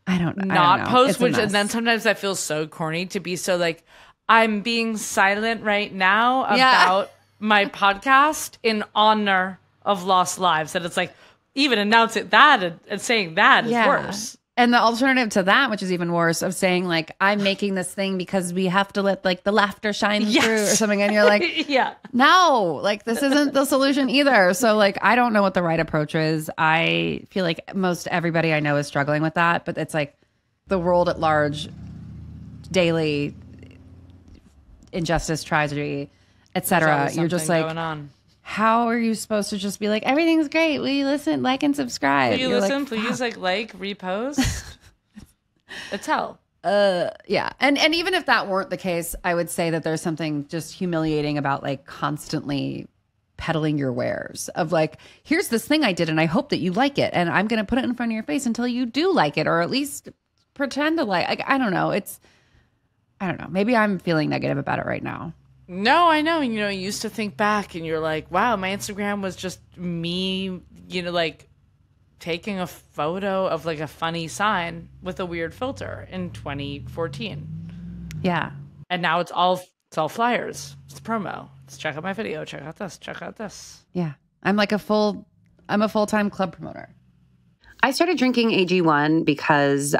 I don't I don't post, It's which, and then sometimes that feels so corny to be so like, I'm being silent right now Yeah. about my podcast in honor of lost lives. And it's like, even announcing that and, and saying that is Yeah. worse. And the alternative to that, which is even worse, of saying like I'm making this thing because we have to let like the laughter shine Yes. through or something, and you're like, yeah. no, like this isn't the solution either. So like I don't know what the right approach is. I feel like most everybody I know is struggling with that, but it's like the world at large, daily injustice, tragedy, etc. You're just like, going on. How are you supposed to just be like everything's great? Will you listen, like, and subscribe? Will you You're like, listen? Please, like, like, repost. it's hell. Uh, yeah and and even if that weren't the case i would say that there's something just humiliating about like constantly peddling your wares of like here's this thing i did and i hope that you like it and i'm gonna put it in front of your face until you do like it or at least pretend to like, like i don't know it's i don't know maybe i'm feeling negative about it right now No, I know. You know, you used to think back and you're like, wow, my Instagram was just me, you know, like taking a photo of like a funny sign with a weird filter in 2014. yeah And now it's all it's all flyers. It's promo. It's check out my video, check out this, check out this. yeah i'm like a full i'm a full-time club promoter I started drinking AG1 because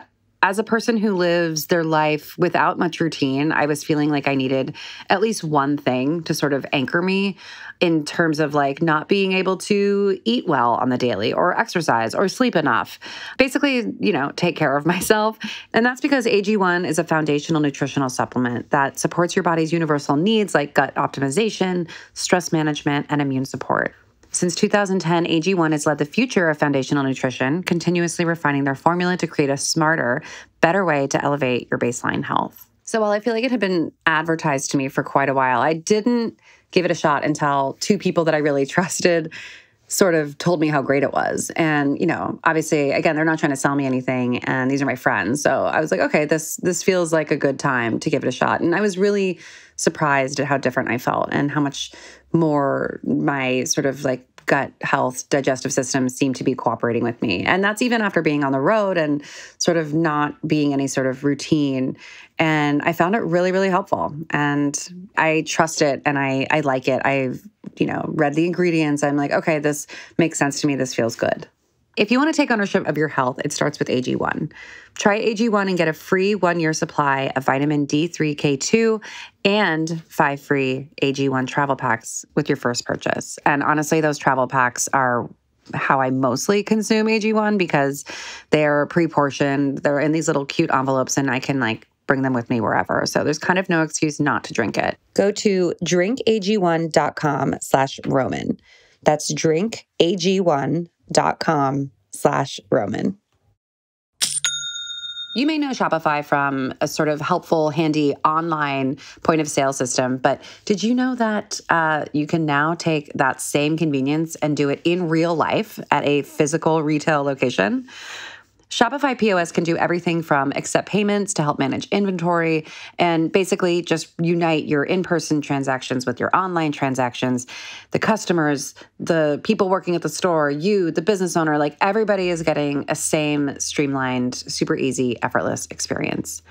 as a person who lives their life without much routine, I was feeling like I needed at least one thing to sort of anchor me in terms of like not being able to eat well on the daily or exercise or sleep enough. Basically, you know, take care of myself. And that's because AG1 is a foundational nutritional supplement that supports your body's universal needs like gut optimization, stress management, and immune support. Since 2010, AG1 has led the future of foundational nutrition, continuously refining their formula to create a smarter, better way to elevate your baseline health. So while I feel like it had been advertised to me for quite a while, I didn't give it a shot until two people that I really trusted sort of told me how great it was. And, you know, obviously again, they're not trying to sell me anything and these are my friends. So I was like, okay, this this feels like a good time to give it a shot. And I was really surprised at how different I felt and how much more my sort of like gut health, digestive system seem to be cooperating with me. And that's even after being on the road and sort of not being any sort of routine. And I found it really, really helpful. And I trust it and I, I like it. I've, you know, read the ingredients. I'm like, okay, this makes sense to me. This feels good. If you want to take ownership of your health, it starts with AG1. Try AG1 and get a free one year supply of vitamin D3K2 and five free AG1 travel packs with your first purchase. And honestly, those travel packs are how I mostly consume AG1 because they're pre portioned, they're in these little cute envelopes, and I can like bring them with me wherever. So there's kind of no excuse not to drink it. Go to drinkag1.com slash Roman. That's drinkag1 dot com slash Roman. You may know Shopify from a sort of helpful, handy online point of sale system, but did you know that uh, you can now take that same convenience and do it in real life at a physical retail location? Shopify POS can do everything from accept payments to help manage inventory and basically just unite your in person transactions with your online transactions. The customers, the people working at the store, you, the business owner, like everybody is getting a same streamlined, super easy, effortless experience.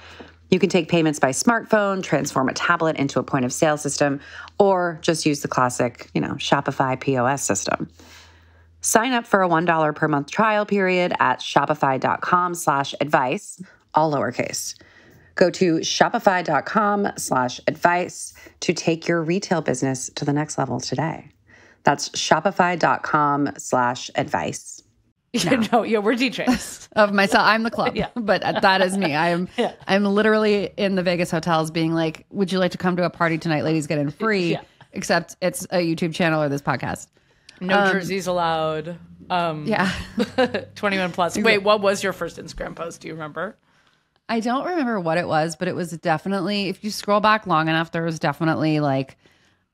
You can take payments by smartphone, transform a tablet into a point of sale system, or just use the classic, you know, Shopify POS system. Sign up for a $1 per month trial period at shopify.com slash advice, all lowercase. Go to shopify.com slash advice to take your retail business to the next level today. That's shopify.com slash advice. Yeah, no, yeah, we're DJs. of myself. I'm the club, Yeah. but that is me. I'm Yeah. I'm literally in the Vegas hotels, being like, "Would you like to come to a party tonight? Ladies get in free." Yeah. Except it's a YouTube channel or this podcast. No jerseys allowed. Um, Yeah, 21 plus. Wait, what was your first Instagram post? Do you remember? I don't remember what it was, but it was definitely. If you scroll back long enough, there was definitely like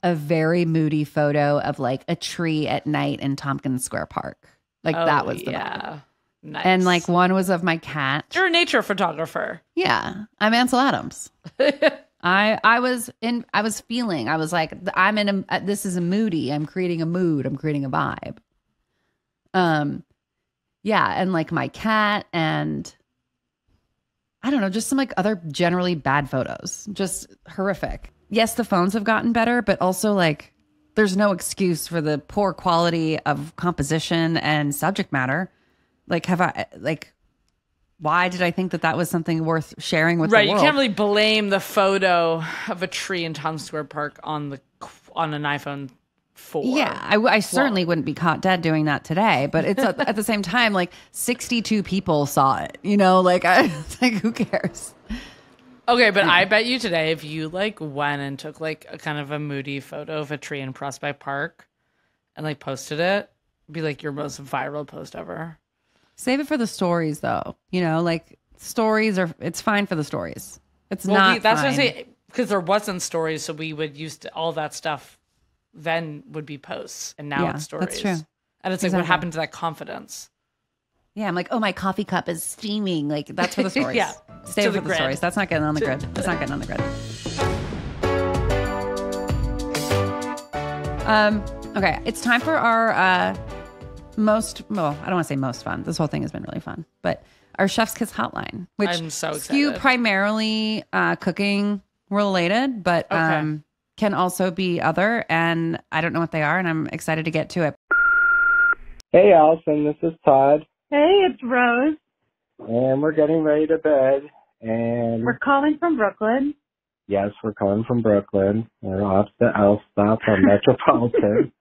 a very moody photo of like a tree at night in Tompkins Square Park. Like that Oh, was the yeah. Nice. And like one was of my cat. you're a nature photographer. Yeah, I'm Ansel Adams. I I was in I was feeling I was like I'm in a this is a moody I'm creating a mood I'm creating a vibe. Um yeah, and like my cat and I don't know, just some like other generally bad photos. Just horrific. Yes, the phones have gotten better, but also like there's no excuse for the poor quality of composition and subject matter. Like have I like why did I think that that was something worth sharing with Right. the You can't really blame the photo of a tree in Tompkins Square Park on the on an iPhone 4. Yeah, I, I certainly wouldn't be caught dead doing that today. But it's at, at the same time, like 62 people saw it. You know, like I like who cares? Okay, but I bet you today, if you like went and took like a kind of a moody photo of a tree in Prospect Park and like posted it, it'd be like your most viral post ever. Save it for the stories, though. You know, like stories are. It's fine for the stories. It's Well, not. we, that's what I fine. say because there wasn't stories, so we would use to, all that stuff. Then would be posts, and now Yeah, it's stories. that's true. And it's like, what happened to that confidence? Yeah, I'm like, oh, my coffee cup is steaming. Like that's for the stories. Yeah, Stay for the the, stories. That's not getting on the grid. That's not getting on the grid. Um. Okay, it's time for our uh, most. Well, I don't want to say most fun. This whole thing has been really fun, but our chef's kiss hotline, which I'm so skew excited. primarily uh, cooking related, but Okay. um, can also be other. And I don't know what they are, and I'm excited to get to it. Hey, Alison, this is Todd, Hey, it's Rose. and we're getting ready to bed. And We're calling from Brooklyn. yes, we're calling from Brooklyn. We're off the L stop on Metropolitan.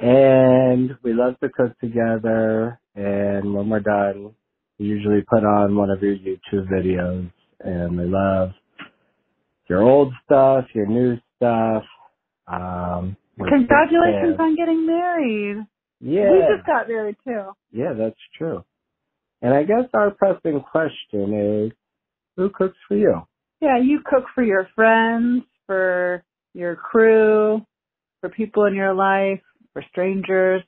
And we love to cook together. And when we're done, we usually put on one of your YouTube videos. And we love your old stuff, your new stuff. Um, Congratulations on getting married. Yeah. We just got married too. Yeah, that's true. And I guess our pressing question is, who cooks for you? Yeah, you cook for your friends, for your crew, for people in your life, for strangers.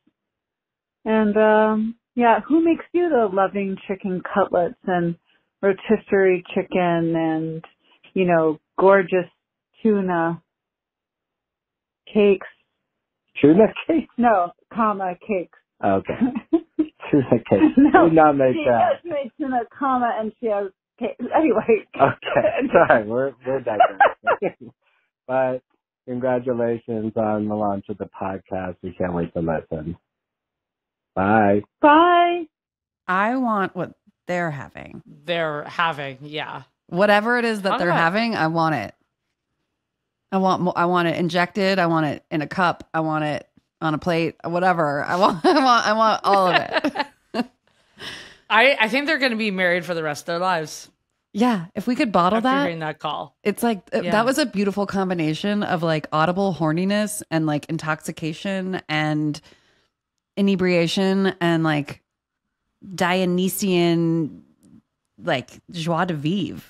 And um yeah, who makes you the loving chicken cutlets and rotisserie chicken and you know, gorgeous tuna cakes? Tuna cake? No, comma cakes. Okay. Tuna cake. No, Do not make she, that. She makes tuna comma and she has cake. Anyway. Okay. Sorry, we're we're digressing. but congratulations on the launch of the podcast. We can't wait to listen. Bye. Bye. I want what they're having. They're having, yeah. Whatever it is that All they're right. having, I want it. I want mo- I want it injected. I want it in a cup. I want it on a plate. Whatever. I want. I want. I want all of it. I, I think they're going to be married for the rest of their lives yeah. If we could bottle after that, hearing that call. It's like uh, Yeah. that was a beautiful combination of like audible horniness and like intoxication and inebriation and like Dionysian like joie de vivre.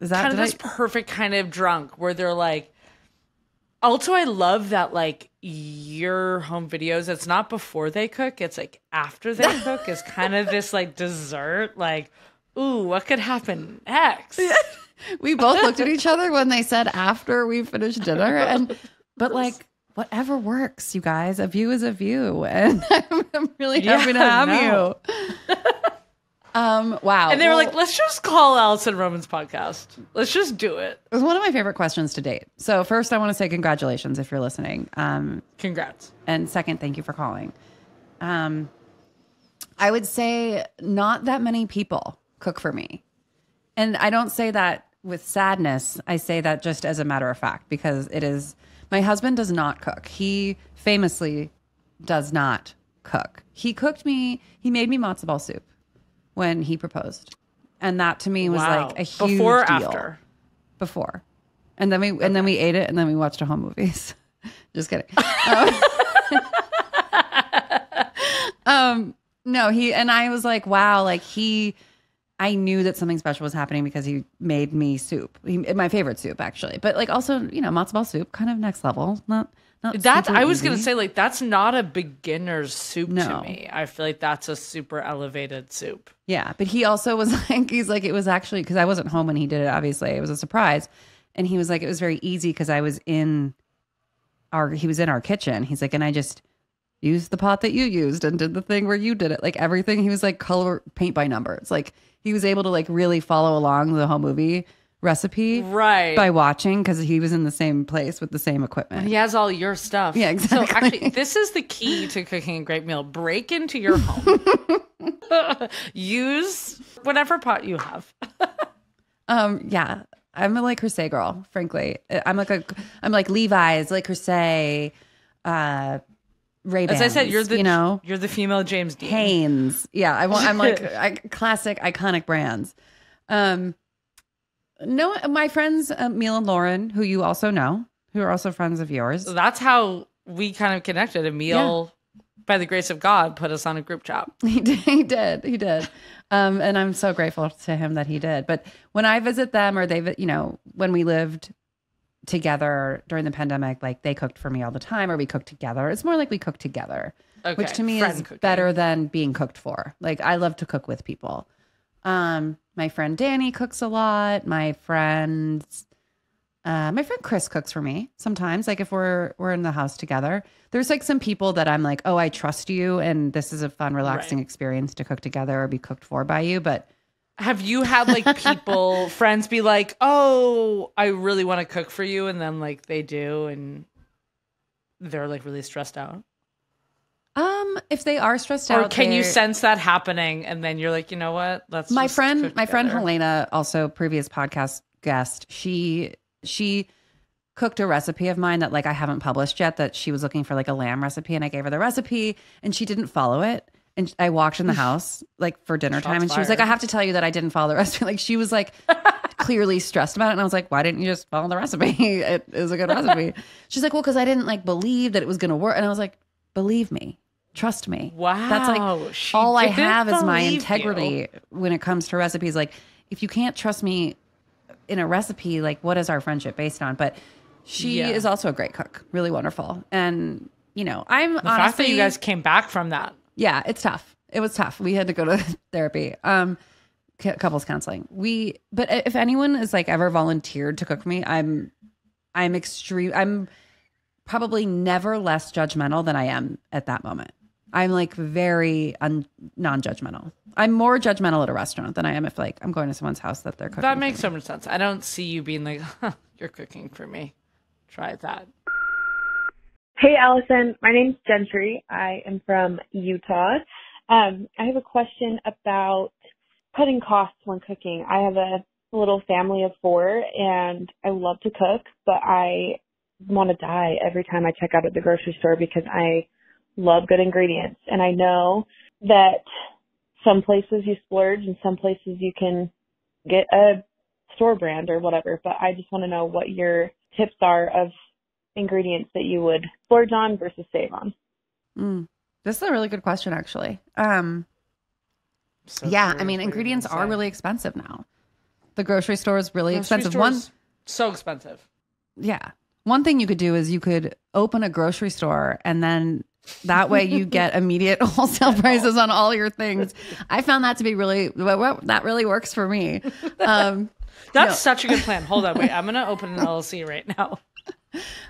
Is that kind of did I- this perfect kind of drunk where they're like also i love that like your home videos it's not before they cook it's like after they cook is kind of this like dessert like ooh what could happen next we both looked at each other when they said after we finished dinner and but like whatever works you guys a view is a view and i'm, I'm really happy to have no. you um wow and they were Well- like let's just call alison roman's podcast let's just do it It was one of my favorite questions to date. So first, I want to say congratulations if you're listening. Um, congrats and second, thank you for calling. Um, I would say not that many people cook for me, and I don't say that with sadness. I say that just as a matter of fact because it is. My husband does not cook. He famously does not cook. He cooked me. He made me matzo ball soup when he proposed, and that to me was wow like a huge before or deal after before, and then we and then we ate it, and then we watched a home movies. Just kidding. Um, um, no, he and I was like, wow, like he. I knew that something special was happening because he made me soup. He, my favorite soup, actually, but like also, you know, matzo ball soup, kind of next level. Not not. that's i was gonna say like that's not a beginner's soup No. to me i feel like that's a super elevated soup Yeah, but he also was like, he's like, it was actually because I wasn't home when he did it. Obviously, it was a surprise, and he was like, it was very easy because I was in our, he was in our kitchen. He's like, and I just used the pot that you used and did the thing where you did it, like everything. He was like color paint by numbers. Like he was able to like really follow along the whole movie recipe right by watching because he was in the same place with the same equipment. He has all your stuff. Yeah, So exactly. actually, this is the key to cooking a great meal. Break into your home. Use whatever pot you have. Um, yeah, I'm a Le Creuset girl. Frankly, I'm like a, I'm like Levi's, like Creuset, uh, Ray As I said, you're the you know you're the female James Dean. Hanes. Yeah, I want. I'm like I, classic, iconic brands. Um, no, my friends, uh, Neil and Lauren, who you also know, who are also friends of yours. That's how we kind of connected. Emil, by the grace of God, put us on a group chat. He did. He did. He did. Um, and I'm so grateful to him that he did. But when I visit them, or they, you know, when we lived together during the pandemic, like they cooked for me all the time, or we cooked together. It's more like we cooked together, Okay, which to me friend is cooking. better than being cooked for. Like I love to cook with people. Um, my friend Danny cooks a lot. My friends, uh, my friend Chris cooks for me sometimes. Like if we're we're in the house together, there's like some people that I'm like, oh, I trust you, and this is a fun, relaxing experience to cook together or be cooked for by you. But Have you had like people, friends, be like, "Oh, I really want to cook for you," and then like they do, and they're like really stressed out? um, if they are stressed Or out, can you sense that happening, and then you're like, you know what? Let's my friend my friend helena also previous podcast guest she she cooked a recipe of mine that like i haven't published yet that she was looking for like a lamb recipe and i gave her the recipe and she didn't follow it and i walked in the house like for dinner time Shots and she was like i have to tell you that i didn't follow the recipe like she was like clearly stressed about it and i was like why didn't you just follow the recipe it is a good recipe she's like well because i didn't like believe that it was going to work and i was like believe me trust me Wow, that's like all I have is my believe you. integrity when it comes to recipes. Like, if you can't trust me in a recipe, like, what is our friendship based on? But she Yeah. is also a great cook, really wonderful. And, you know, I'm The honestly, fact that you guys came back from that. Yeah, it's tough. It was tough. We had to go to therapy, um, couples counseling. We, but if anyone is like ever volunteered to cook me, I'm, I'm extreme. I'm probably never less judgmental than I am at that moment. I'm like very un- non-judgmental. I'm more judgmental at a restaurant than I am if like I'm going to someone's house that they're cooking. That makes so much sense. I don't see you being like, huh, you're cooking for me. Try that. Hey, Alison. My name's Gentry. I am from Utah. Um, I have a question about cutting costs when cooking. I have a little family of four and I love to cook, but I want to die every time I check out at the grocery store because I love good ingredients. And I know that some places you splurge and some places you can get a store brand or whatever, but I just want to know what your tips are of ingredients that you would splurge on versus save on. Mm. This is a really good question, actually. Um, So yeah, I mean, ingredients are really expensive now. The grocery store is really Grocery expensive. One, so expensive. yeah. One thing you could do is you could open a grocery store and then that way you get immediate wholesale prices on all your things. I found that to be really well, well, that really works for me. Um, That's No. such a good plan. Hold on, wait. I'm gonna open an LLC right now.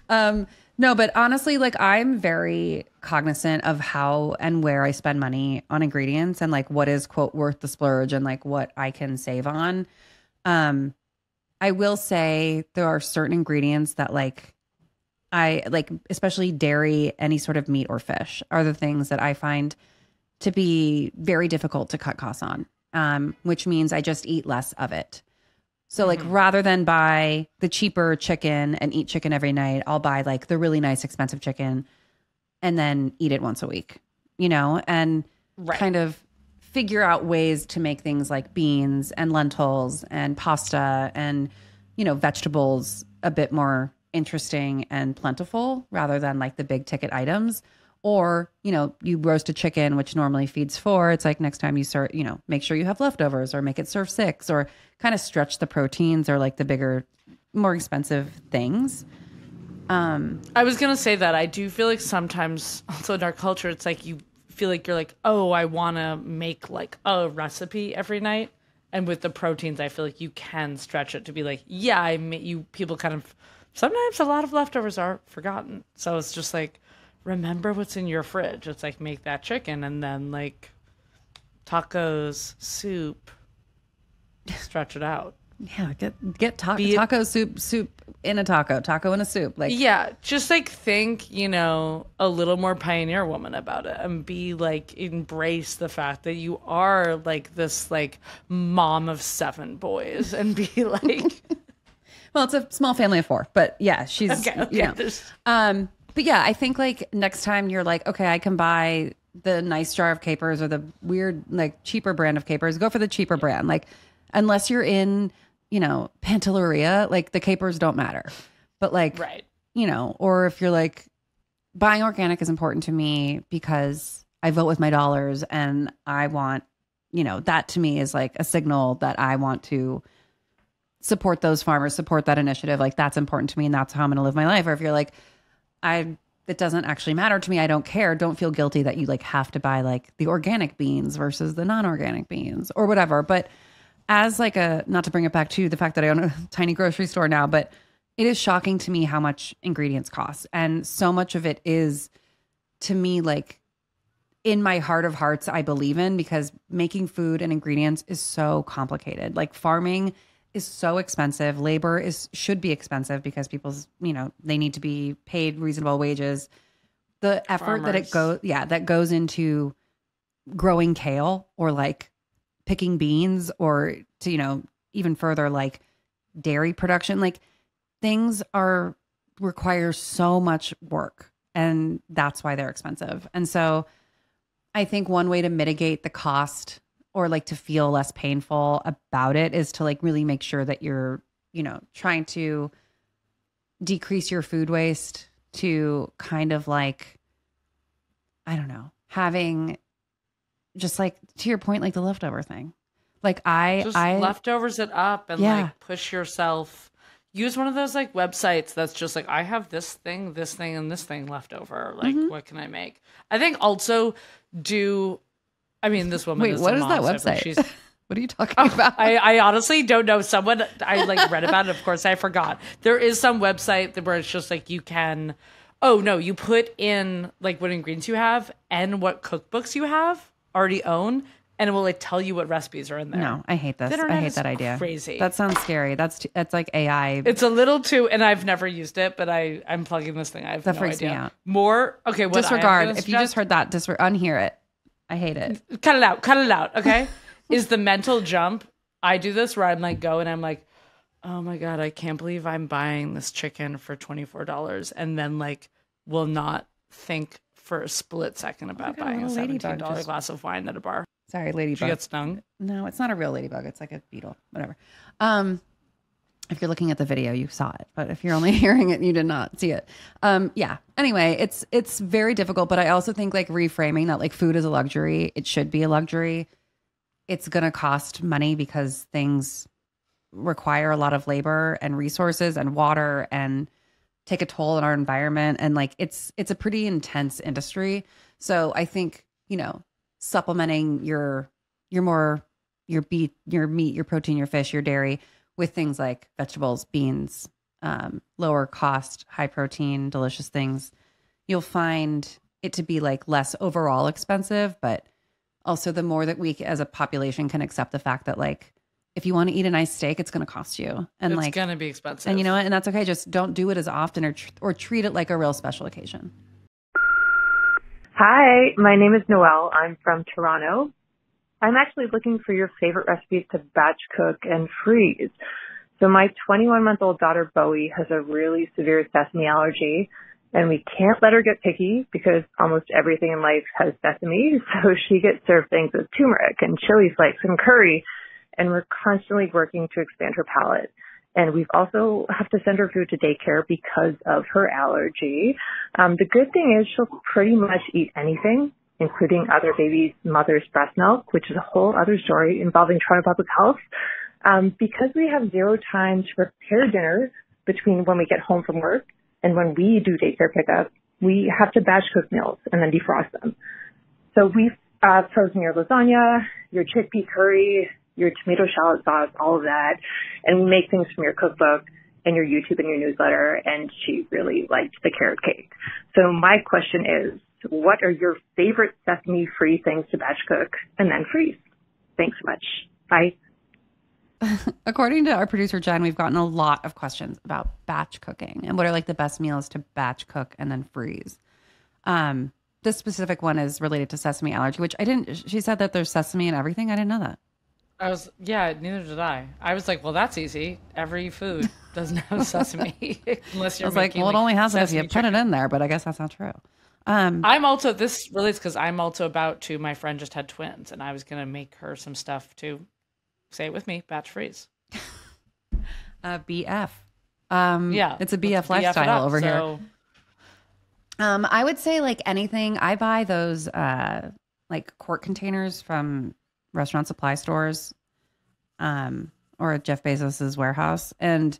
Um, no, but honestly, like I'm very cognizant of how and where I spend money on ingredients and like what is quote worth the splurge and like what I can save on. Um, I will say there are certain ingredients that like I like, especially dairy, any sort of meat or fish are the things that I find to be very difficult to cut costs on. Um, which means I just eat less of it. So like mm-hmm. rather than buy the cheaper chicken and eat chicken every night, I'll buy like the really nice expensive chicken and then eat it once a week. You know, and Right. kind of figure out ways to make things like beans and lentils and pasta and you know vegetables a bit more interesting and plentiful rather than like the big ticket items or you know you roast a chicken which normally feeds four. It's like next time you serve you know make sure you have leftovers or make it serve six or kind of stretch the proteins or like the bigger more expensive things. Um I was gonna say that I do feel like sometimes also in our culture it's like you feel like you're like, oh, I want to make like a recipe every night, and with the proteins, I feel like you can stretch it to be like, yeah, I ma- you people kind of sometimes a lot of leftovers are forgotten, so it's just like remember what's in your fridge. It's like make that chicken and then like tacos, soup, stretch it out. yeah get get ta- Be taco soup soup in a taco taco in a soup like Yeah, just like think, you know, a little more pioneer woman about it and be like embrace the fact that you are like this like mom of seven boys and be like well it's a small family of four but yeah she's okay, okay. you know. Um, but yeah, I think like next time you're like, okay, I can buy the nice jar of capers or the weird like cheaper brand of capers. Go for the cheaper brand. Like unless you're in, you know, Pantelleria, like the capers don't matter. But like, right. you know, or if you're like buying organic is important to me because I vote with my dollars and I want, you know, that to me is like a signal that I want to support those farmers, support that initiative. Like that's important to me and that's how I'm going to live my life. Or if you're like, I, it doesn't actually matter to me. I don't care. Don't feel guilty that you like have to buy like the organic beans versus the non-organic beans or whatever. But as like a, not to bring it back to the fact that I own a tiny grocery store now, but it is shocking to me how much ingredients cost. And so much of it is to me like in my heart of hearts, I believe in because making food and ingredients is so complicated. Like farming is so expensive. Labor is should be expensive because people's, you know, they need to be paid reasonable wages. The effort that it goes, yeah, that goes into growing kale or like picking beans or to, you know, even further like dairy production, like things are require so much work and that's why they're expensive. And so I think one way to mitigate the cost or like to feel less painful about it is to like really make sure that you're, you know, trying to decrease your food waste to kind of like I don't know, having just like to your point like the leftover thing. Like I Just I leftovers it up and Yeah. like push yourself. Use one of those like websites that's just like I have this thing, this thing, and this thing left over. Like, Mm-hmm. what can I make? I think also do. I mean, this woman. Wait, is what is that website? She's what are you talking oh, about? I, I honestly don't know. Someone I like read about it. Of course, I forgot. There is some website that- where it's just like you can. Oh no, you put in like what ingredients you have and what cookbooks you have already own, and it will like tell you what recipes are in there. No, I hate this. I hate that idea. crazy. That sounds scary. That's too, that's like AI. It's a little too, and I've never used it, but I I'm plugging this thing. I have That no freaks me out. More okay. What disregard. If you just heard that, disre- unhear it. I hate it. cut it out, cut it out. Okay, is the mental jump? I do this where I'm like go and I'm like, oh my god, I can't believe I'm buying this chicken for twenty four dollars, and then like will not think for a split second about God, buying a seventeen dollar just- glass of wine at a bar. Sorry, ladybug. get stung? No, it's not a real ladybug. It's like a beetle. Whatever. Um, if you're looking at the video, you saw it, but if you're only hearing it, you did not see it. Um, yeah. Anyway, it's it's very difficult, but I also think like reframing that like food is a luxury. It should be a luxury. It's gonna cost money because things require a lot of labor and resources and water and take a toll on our environment and like it's it's a pretty intense industry. So I think, you know, supplementing your your more your beet, your meat, your protein, your fish, your dairy with things like vegetables, beans, um, lower cost, high protein, delicious things, you'll find it to be like less overall expensive, but also the more that we as a population can accept the fact that like if you want to eat a nice steak, it's going to cost you, and it's like it's gonna be expensive. and you know what? And that's okay. Just don't do it as often or tr- or treat it like a real special occasion. Hi, my name is Noelle. I'm from Toronto. I'm actually looking for your favorite recipes to batch cook and freeze. So my 21 month old daughter Bowie has a really severe sesame allergy and we can't let her get picky because almost everything in life has sesame. So she gets served things with turmeric and chili flakes and curry and we're constantly working to expand her palate. And we've also have to send her food to daycare because of her allergy. Um, the good thing is she'll pretty much eat anything, including other babies' mother's breast milk, which is a whole other story involving Toronto Public Health. Um, because we have zero time to prepare dinner between when we get home from work and when we do daycare pickup, we have to batch cook meals and then defrost them. So we've uh, frozen your lasagna, your chickpea curry, your tomato shallot sauce, all of that, and we make things from your cookbook and your YouTube and your newsletter. And she really liked the carrot cake. So my question is, what are your favorite sesame-free things to batch cook and then freeze? Thanks so much. Bye. According to our producer Jen, we've gotten a lot of questions about batch cooking and what are like the best meals to batch cook and then freeze. Um, this specific one is related to sesame allergy, which I didn't. She said that there's sesame in everything. I didn't know that. I was yeah, neither did I. I was like, well, that's easy. Every food doesn't have sesame unless you're I was like, making, well, it only has it if you sesame put it in there, but I guess that's not true. Um, I'm also this relates because I'm also about to. My friend just had twins, and I was gonna make her some stuff to say it with me, batch freeze. uh, BF. Um, Yeah, it's a BF lifestyle up. over here. Um, I would say like anything. I buy those uh like quart containers from restaurant supply stores, um, or Jeff Bezos's warehouse, and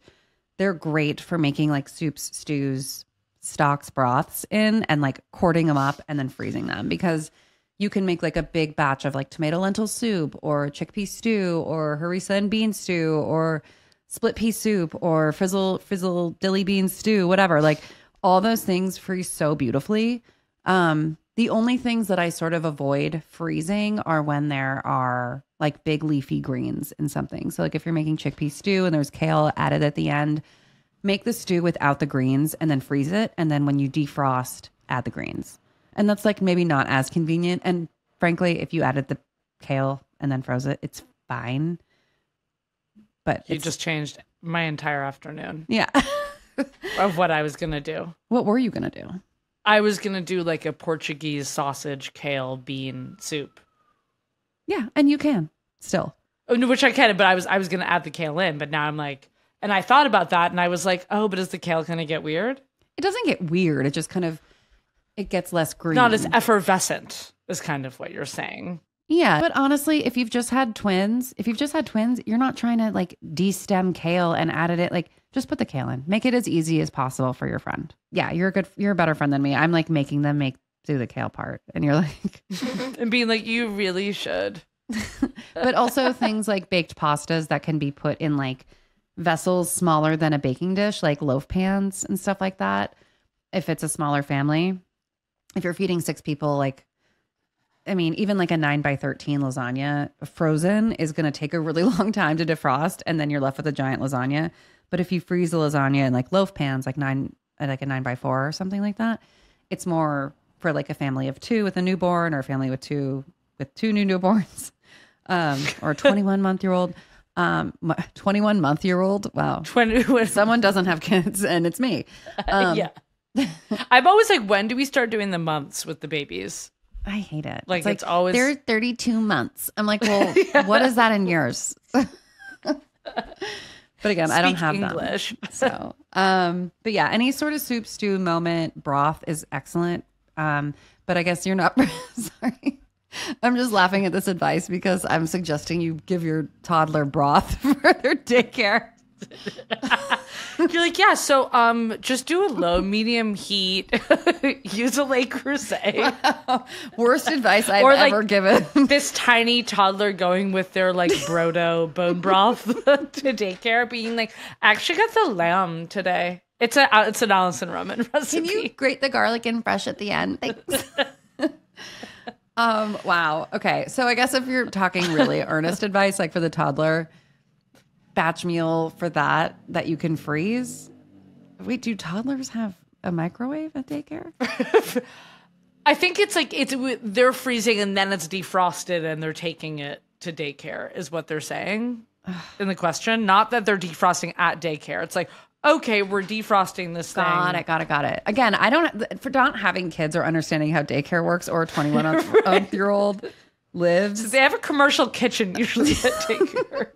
they're great for making like soups, stews, stocks, broths in, and like quarting them up and then freezing them because you can make like a big batch of like tomato lentil soup or chickpea stew or harissa and bean stew or split pea soup or frizzle frizzle dilly bean stew, whatever. Like all those things freeze so beautifully. Um, the only things that I sort of avoid freezing are when there are like big leafy greens in something. So like if you're making chickpea stew and there's kale added at the end, make the stew without the greens and then freeze it. And then when you defrost, add the greens. And that's like maybe not as convenient. And frankly, if you added the kale and then froze it, it's fine. But you just changed my entire afternoon yeah. of what I was gonna do. what were you gonna do? I was gonna do like a Portuguese sausage, kale, bean soup. Yeah, and you can still. Oh, no, which I can, but I was I was gonna add the kale in, but now I'm like, and I thought about that, and I was like, oh, but is the kale gonna get weird? It doesn't get weird. It just kind of it gets less green. Not as effervescent, is kind of what you're saying. Yeah, but honestly, if you've just had twins, if you've just had twins, you're not trying to like de-stem kale and added it. Like, just put the kale in. Make it as easy as possible for your friend. Yeah, you're a good. You're a better friend than me. I'm like making them make do the kale part, and you're like, and being like, you really should. but also things like baked pastas that can be put in like vessels smaller than a baking dish, like loaf pans and stuff like that. if it's a smaller family, if you're feeding six people, like, I mean, even like a nine by 13 lasagna frozen is going to take a really long time to defrost. And then you're left with a giant lasagna. But if you freeze the lasagna in like loaf pans, like nine, uh, like a nine by four or something like that, it's more for like a family of two with a newborn or a family with two, with two new newborns, um, or a 21 month year old. Um, 21 month year old. Wow. 20, Someone doesn't have kids and it's me. Um, yeah. I'm always like, when do we start doing the months with the babies? I hate it. Like, it's always- they're 32 months. I'm like, well, what is that in yours? but again, I don't have English. them. So, um, but yeah, any sort of soup, stew moment, broth is excellent. Um, but I guess you're not sorry. I'm just laughing at this advice because I'm suggesting you give your toddler broth for their daycare. You're like, yeah, so um just do a low medium heat, use a Le Creuset. Worst advice I've Or, like, ever given. this tiny toddler going with their like brodo bone broth to daycare, being like, I actually got the lamb today. It's a it's an Alison Roman recipe. Can you grate the garlic in fresh at the end? Thanks. Um, wow. Okay. So I guess if you're talking really earnest advice, like for the toddler, batch meal for that that you can freeze. Wait, do toddlers have a microwave at daycare? I think it's like it's they're freezing and then it's defrosted and they're taking it to daycare is what they're saying in the question. Not that they're defrosting at daycare. It's like okay, we're defrosting this thing. Got it. Got it. Got it. Again, I don't for not having kids or understanding how daycare works or a 21 month year old lives. They have a commercial kitchen usually at daycare.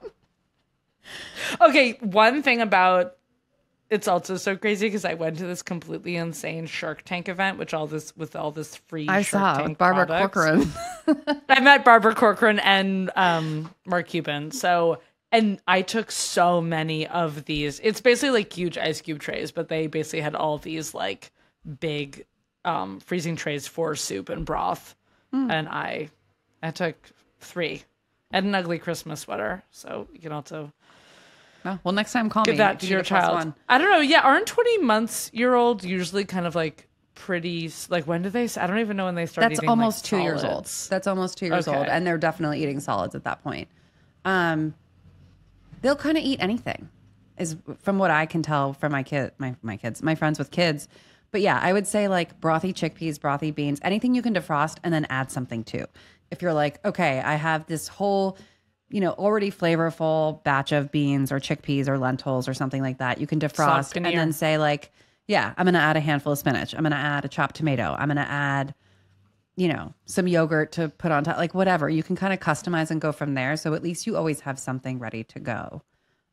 okay, one thing about it's also so crazy because I went to this completely insane Shark Tank event, which all this with all this free I Shark saw Tank Barbara products. Corcoran. I met Barbara Corcoran and um, Mark Cuban. So, and I took so many of these. It's basically like huge ice cube trays, but they basically had all these like big um, freezing trays for soup and broth. Hmm. And I, I took three and an ugly Christmas sweater. So you can also Oh, well, next time call give me. that to you your need a plus child. I don't know. Yeah, aren't twenty months year old usually kind of like pretty? Like when do they? i don't even know when they start. That's eating, like, almost two years old. That's almost two years Okay. old, and they're definitely eating solids at that point. Um, they'll kind of eat anything, is from what I can tell from my kid, my my kids, my friends with kids. But yeah, I would say like brothy chickpeas, brothy beans, anything you can defrost and then add something to. If you're like, okay, I have this whole, you know, already flavorful batch of beans or chickpeas or lentils or something like that, you can defrost and then say like, yeah, I'm gonna add a handful of spinach. I'm gonna add a chopped tomato. I'm gonna add you know, some yogurt to put on top, like whatever. You can kind of customize and go from there. So at least you always have something ready to go.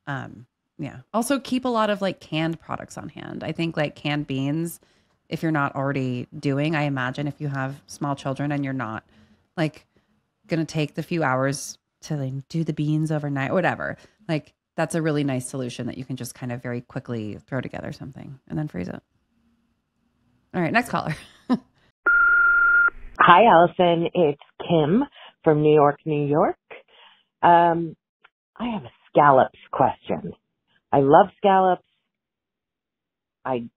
Um, yeah. Also keep a lot of like canned products on hand. I think like canned beans, if you're not already doing, I imagine if you have small children and you're not like gonna take the few hours to like do the beans overnight, whatever. Like that's a really nice solution that you can just kind of very quickly throw together something and then freeze it. All right, next caller. Hi, Alison. It's Kim from New York, New York. Um, I have a scallops question. I love scallops. I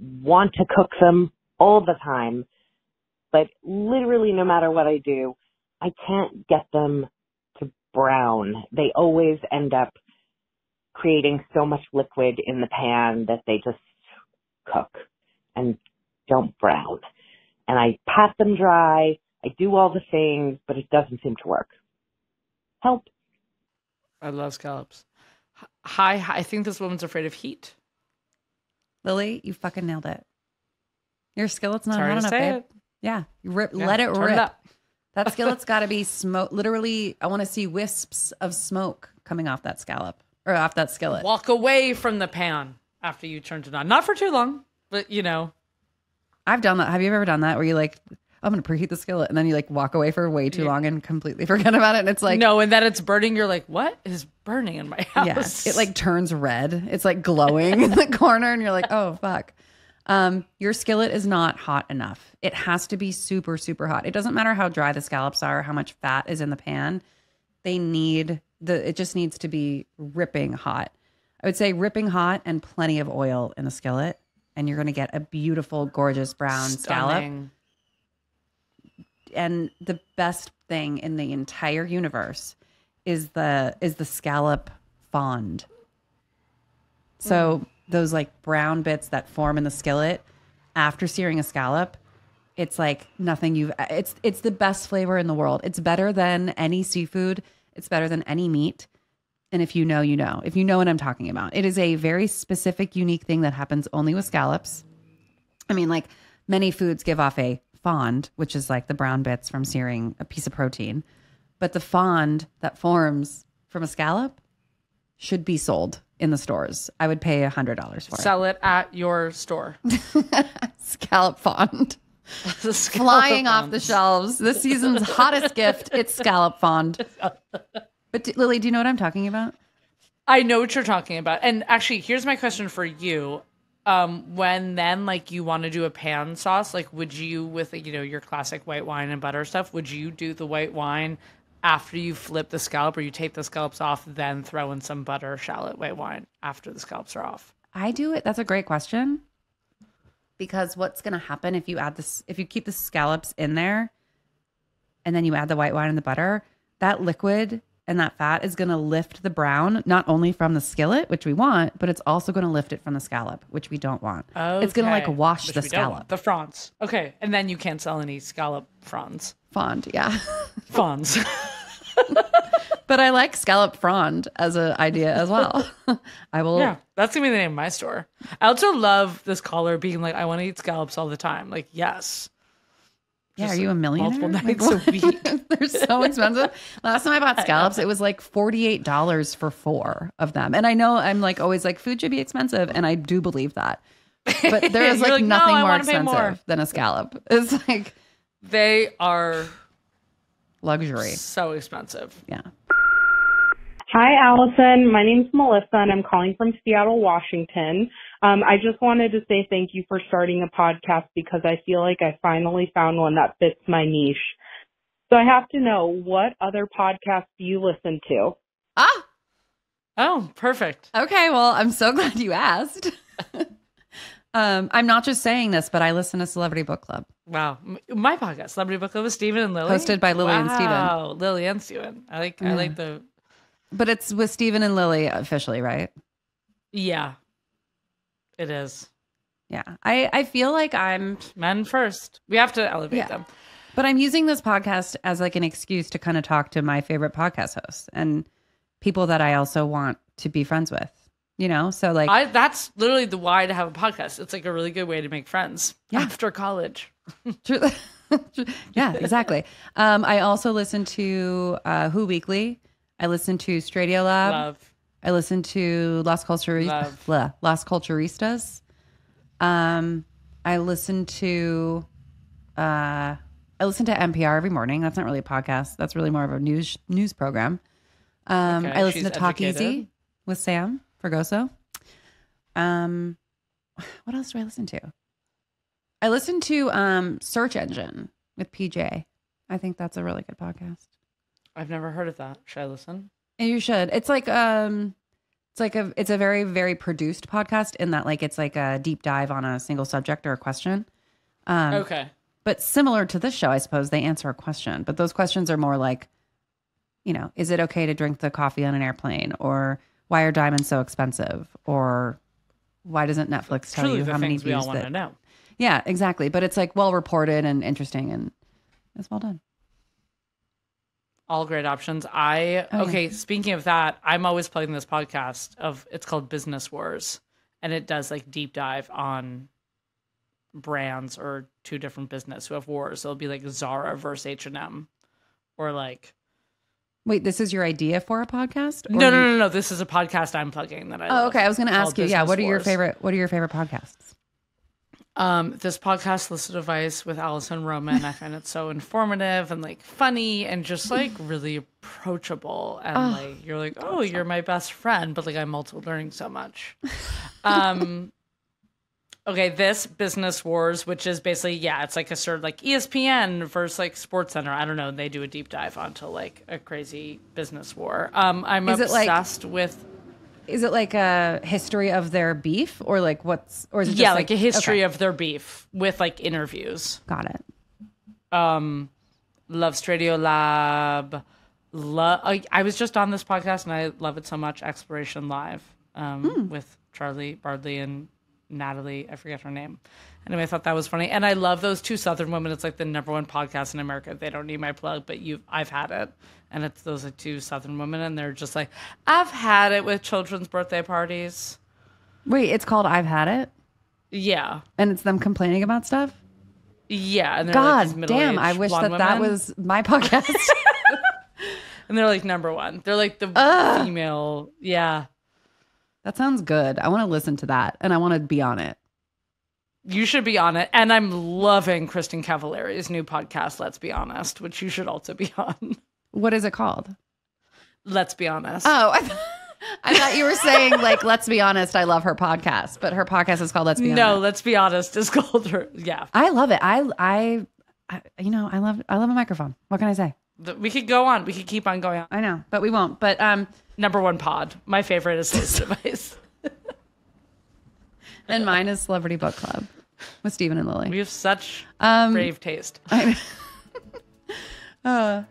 want to cook them all the time, but literally no matter what I do, I can't get them to brown. They always end up creating so much liquid in the pan that they just cook and don't brown and I pat them dry. I do all the things, but it doesn't seem to work. Help. I love scallops. Hi, hi, I think this woman's afraid of heat. Lily, you fucking nailed it. Your skillet's not Sorry hot enough, babe. it. Yeah, you rip, Yeah, let it turn it rip. up. that skillet's got to be smoke. Literally, I want to see wisps of smoke coming off that scallop or off that skillet. Walk away from the pan after you turned it on. Not for too long, but you know. I've done that. Have you ever done that where you like, I'm going to preheat the skillet and then you like walk away for way too Yeah. long and completely forget about it? And it's like, no, and then it's burning. You're like, what is burning in my house? Yeah, it like turns red. It's like glowing in the corner, and you're like, oh fuck. Um, your skillet is not hot enough. It has to be super, super hot. It doesn't matter how dry the scallops are, how much fat is in the pan. They need the. It just needs to be ripping hot. I would say ripping hot and plenty of oil in the skillet. And you're going to get a beautiful, gorgeous brown scallop. Stunning. And the best thing in the entire universe is the is the scallop fond. So mm. those like brown bits that form in the skillet after searing a scallop, it's like nothing you've it's it's the best flavor in the world. It's better than any seafood. It's better than any meat. And if you know, you know. If you know what I'm talking about. It is a very specific unique thing that happens only with scallops. I mean, like many foods give off a fond, which is like the brown bits from searing a piece of protein. But the fond that forms from a scallop should be sold in the stores. I would pay a hundred dollars for it. Sell it at your store. Scallop fond. Flying off the shelves. This season's hottest gift. It's scallop fond. But d- Lily, do you know what I'm talking about? I know what you're talking about. And actually, here's my question for you. Um, when then like you want to do a pan sauce, like would you with you know your classic white wine and butter stuff, would you do the white wine after you flip the scallop or you take the scallops off, then throw in some butter, shallot, white wine after the scallops are off? I do it. That's a great question. Because what's going to happen if you add this, if you keep the scallops in there and then you add the white wine and the butter, that liquid and that fat is going to lift the brown, not only from the skillet, which we want, but it's also going to lift it from the scallop, which we don't want. It's going to like wash Which the we don't want. scallop. The fronds. Okay. And then you can't sell any scallop fronds. Fond, yeah. Fronds. but I like scallop frond as an idea as well. I will. Yeah, that's gonna be the name of my store. I also love this caller being like, "I want to eat scallops all the time." Like, yes, Yeah, are you a millionaire? multiple Like, nights a what? week. They're so expensive. Last time I bought scallops, it was like forty-eight dollars for four of them. And I know I'm like always like food should be expensive, and I do believe that. But there is like, like, nothing I more expensive more." than a scallop. It's like they are luxury. so expensive. Yeah. Hi, Alison. My name's Melissa, and I'm calling from Seattle, Washington. Um, I just wanted to say thank you for starting a podcast because I feel like I finally found one that fits my niche. So I have to know what other podcasts do you listen to? Ah. Oh, perfect. Okay. Well, I'm so glad you asked. um, I'm not just saying this, but I listen to Celebrity Book Club. Wow, my podcast, Celebrity Book Club with Steven and Lily, Hosted by Lily and Steven. Wow, Lily and Steven. I like. I like the. But it's with Steven and Lily officially, right? Yeah, it is. Yeah. I, I feel like I'm men first. We have to elevate Yeah. them. But I'm using this podcast as like an excuse to kind of talk to my favorite podcast hosts and people that I also want to be friends with. You know? So like I that's literally the why to have a podcast. It's like a really good way to make friends Yeah. after college. Yeah, exactly. Um, I also listen to uh, Who Weekly. I listen to Stradio Lab. Love. I listen to Las Culturistas. Love. Las Culturistas. Um, I listen to uh, I listen to NPR every morning. That's not really a podcast. That's really more of a news news program. Um, Okay, I listen to Talk Easy with Sam Fragoso. Um, what else do I listen to? I listen to um, Search Engine with PJ. I think that's a really good podcast. I've never heard of that. Should I listen? And You should. It's like um it's like a it's a very very produced podcast in that like it's like a deep dive on a single subject or a question. Um okay. But similar to this show, I suppose they answer a question, but those questions are more like you know, is it okay to drink the coffee on an airplane or why are diamonds so expensive or why doesn't Netflix tell Truly you the how many things we all views want that to know. Yeah, exactly, but it's like well reported and interesting and it's well done. All great options. I yeah. okay. Speaking of that, I'm always playing this podcast of it's called Business Wars, and it does like deep dive on brands or two different business who have wars. It'll be like Zara versus H and M, or like Wait, this is your idea for a podcast? No, no, no, no. This is a podcast I'm plugging that I. Oh, okay. I was going to ask you. Yeah, what are your favorite? What are your favorite podcasts? Um, this podcast, Solicited Advice with Alison Roman, I find it so informative and like funny and just like really approachable. And Oh, like you're like, oh, you're my best friend, but like I'm also learning so much. Um, okay, this Business Wars, which is basically yeah, it's like a sort of like ESPN versus like Sports Center. I don't know. They do a deep dive onto like a crazy business war. Um, I'm Is it like- obsessed with. Is it like a history of their beef or like what's or is it just yeah, like, a history okay. of their beef with like interviews. Got it. Um, Love Stradio Lab. Love. I, I was just on this podcast and I love it so much. Exploration Live um, Hmm. with Charlie Bardley and Natalie. I forget her name. Anyway, I thought that was funny, and I love those two Southern women. It's like the number one podcast in America. They don't need my plug, but you, I've had it, and it's those like two Southern women, and they're just like, I've had it with children's birthday parties. Wait, it's called I've Had It? Yeah, And it's them complaining about stuff? yeah, and they're like God damn, I wish that that was my podcast. and they're like number one. They're like the Ugh. female. Yeah, that sounds good. I want to listen to that and I want to be on it. you should be on it. And I'm loving Kristin Cavallari's new podcast. Let's be honest, which you should also be on. What is it called? Let's be honest. Oh, I, th- I thought you were saying like, let's be honest. I love her podcast, but her podcast is called Let's Be Honest. no, let's be honest. Is called her. Yeah, I love it. I, I, I, you know, I love, I love a microphone. What can I say? We could go on. We could keep on going on. I know, but we won't. But um, Number one pod. My favorite is this device. and mine is Celebrity Book Club with Steven and Lily. We have such Um, brave taste. I uh,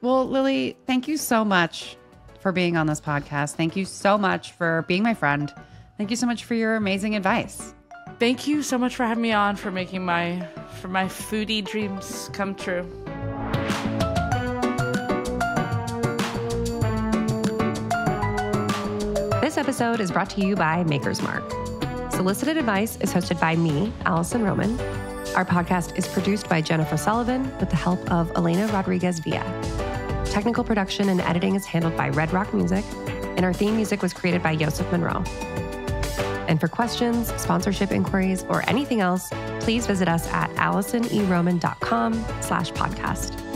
well, Lily, thank you so much for being on this podcast. Thank you so much for being my friend. Thank you so much for your amazing advice. Thank you so much for having me on for making my for my foodie dreams come true. Episode is brought to you by Maker's Mark. Solicited Advice is hosted by me, Alison Roman. Our podcast is produced by Jennifer Sullivan with the help of Elena Rodriguez Villa. Technical production and editing is handled by Redd Rock Music, and our theme music was created by Joseph Monroe. And for questions, sponsorship inquiries, or anything else, please visit us at alisoneroman.com slash podcast.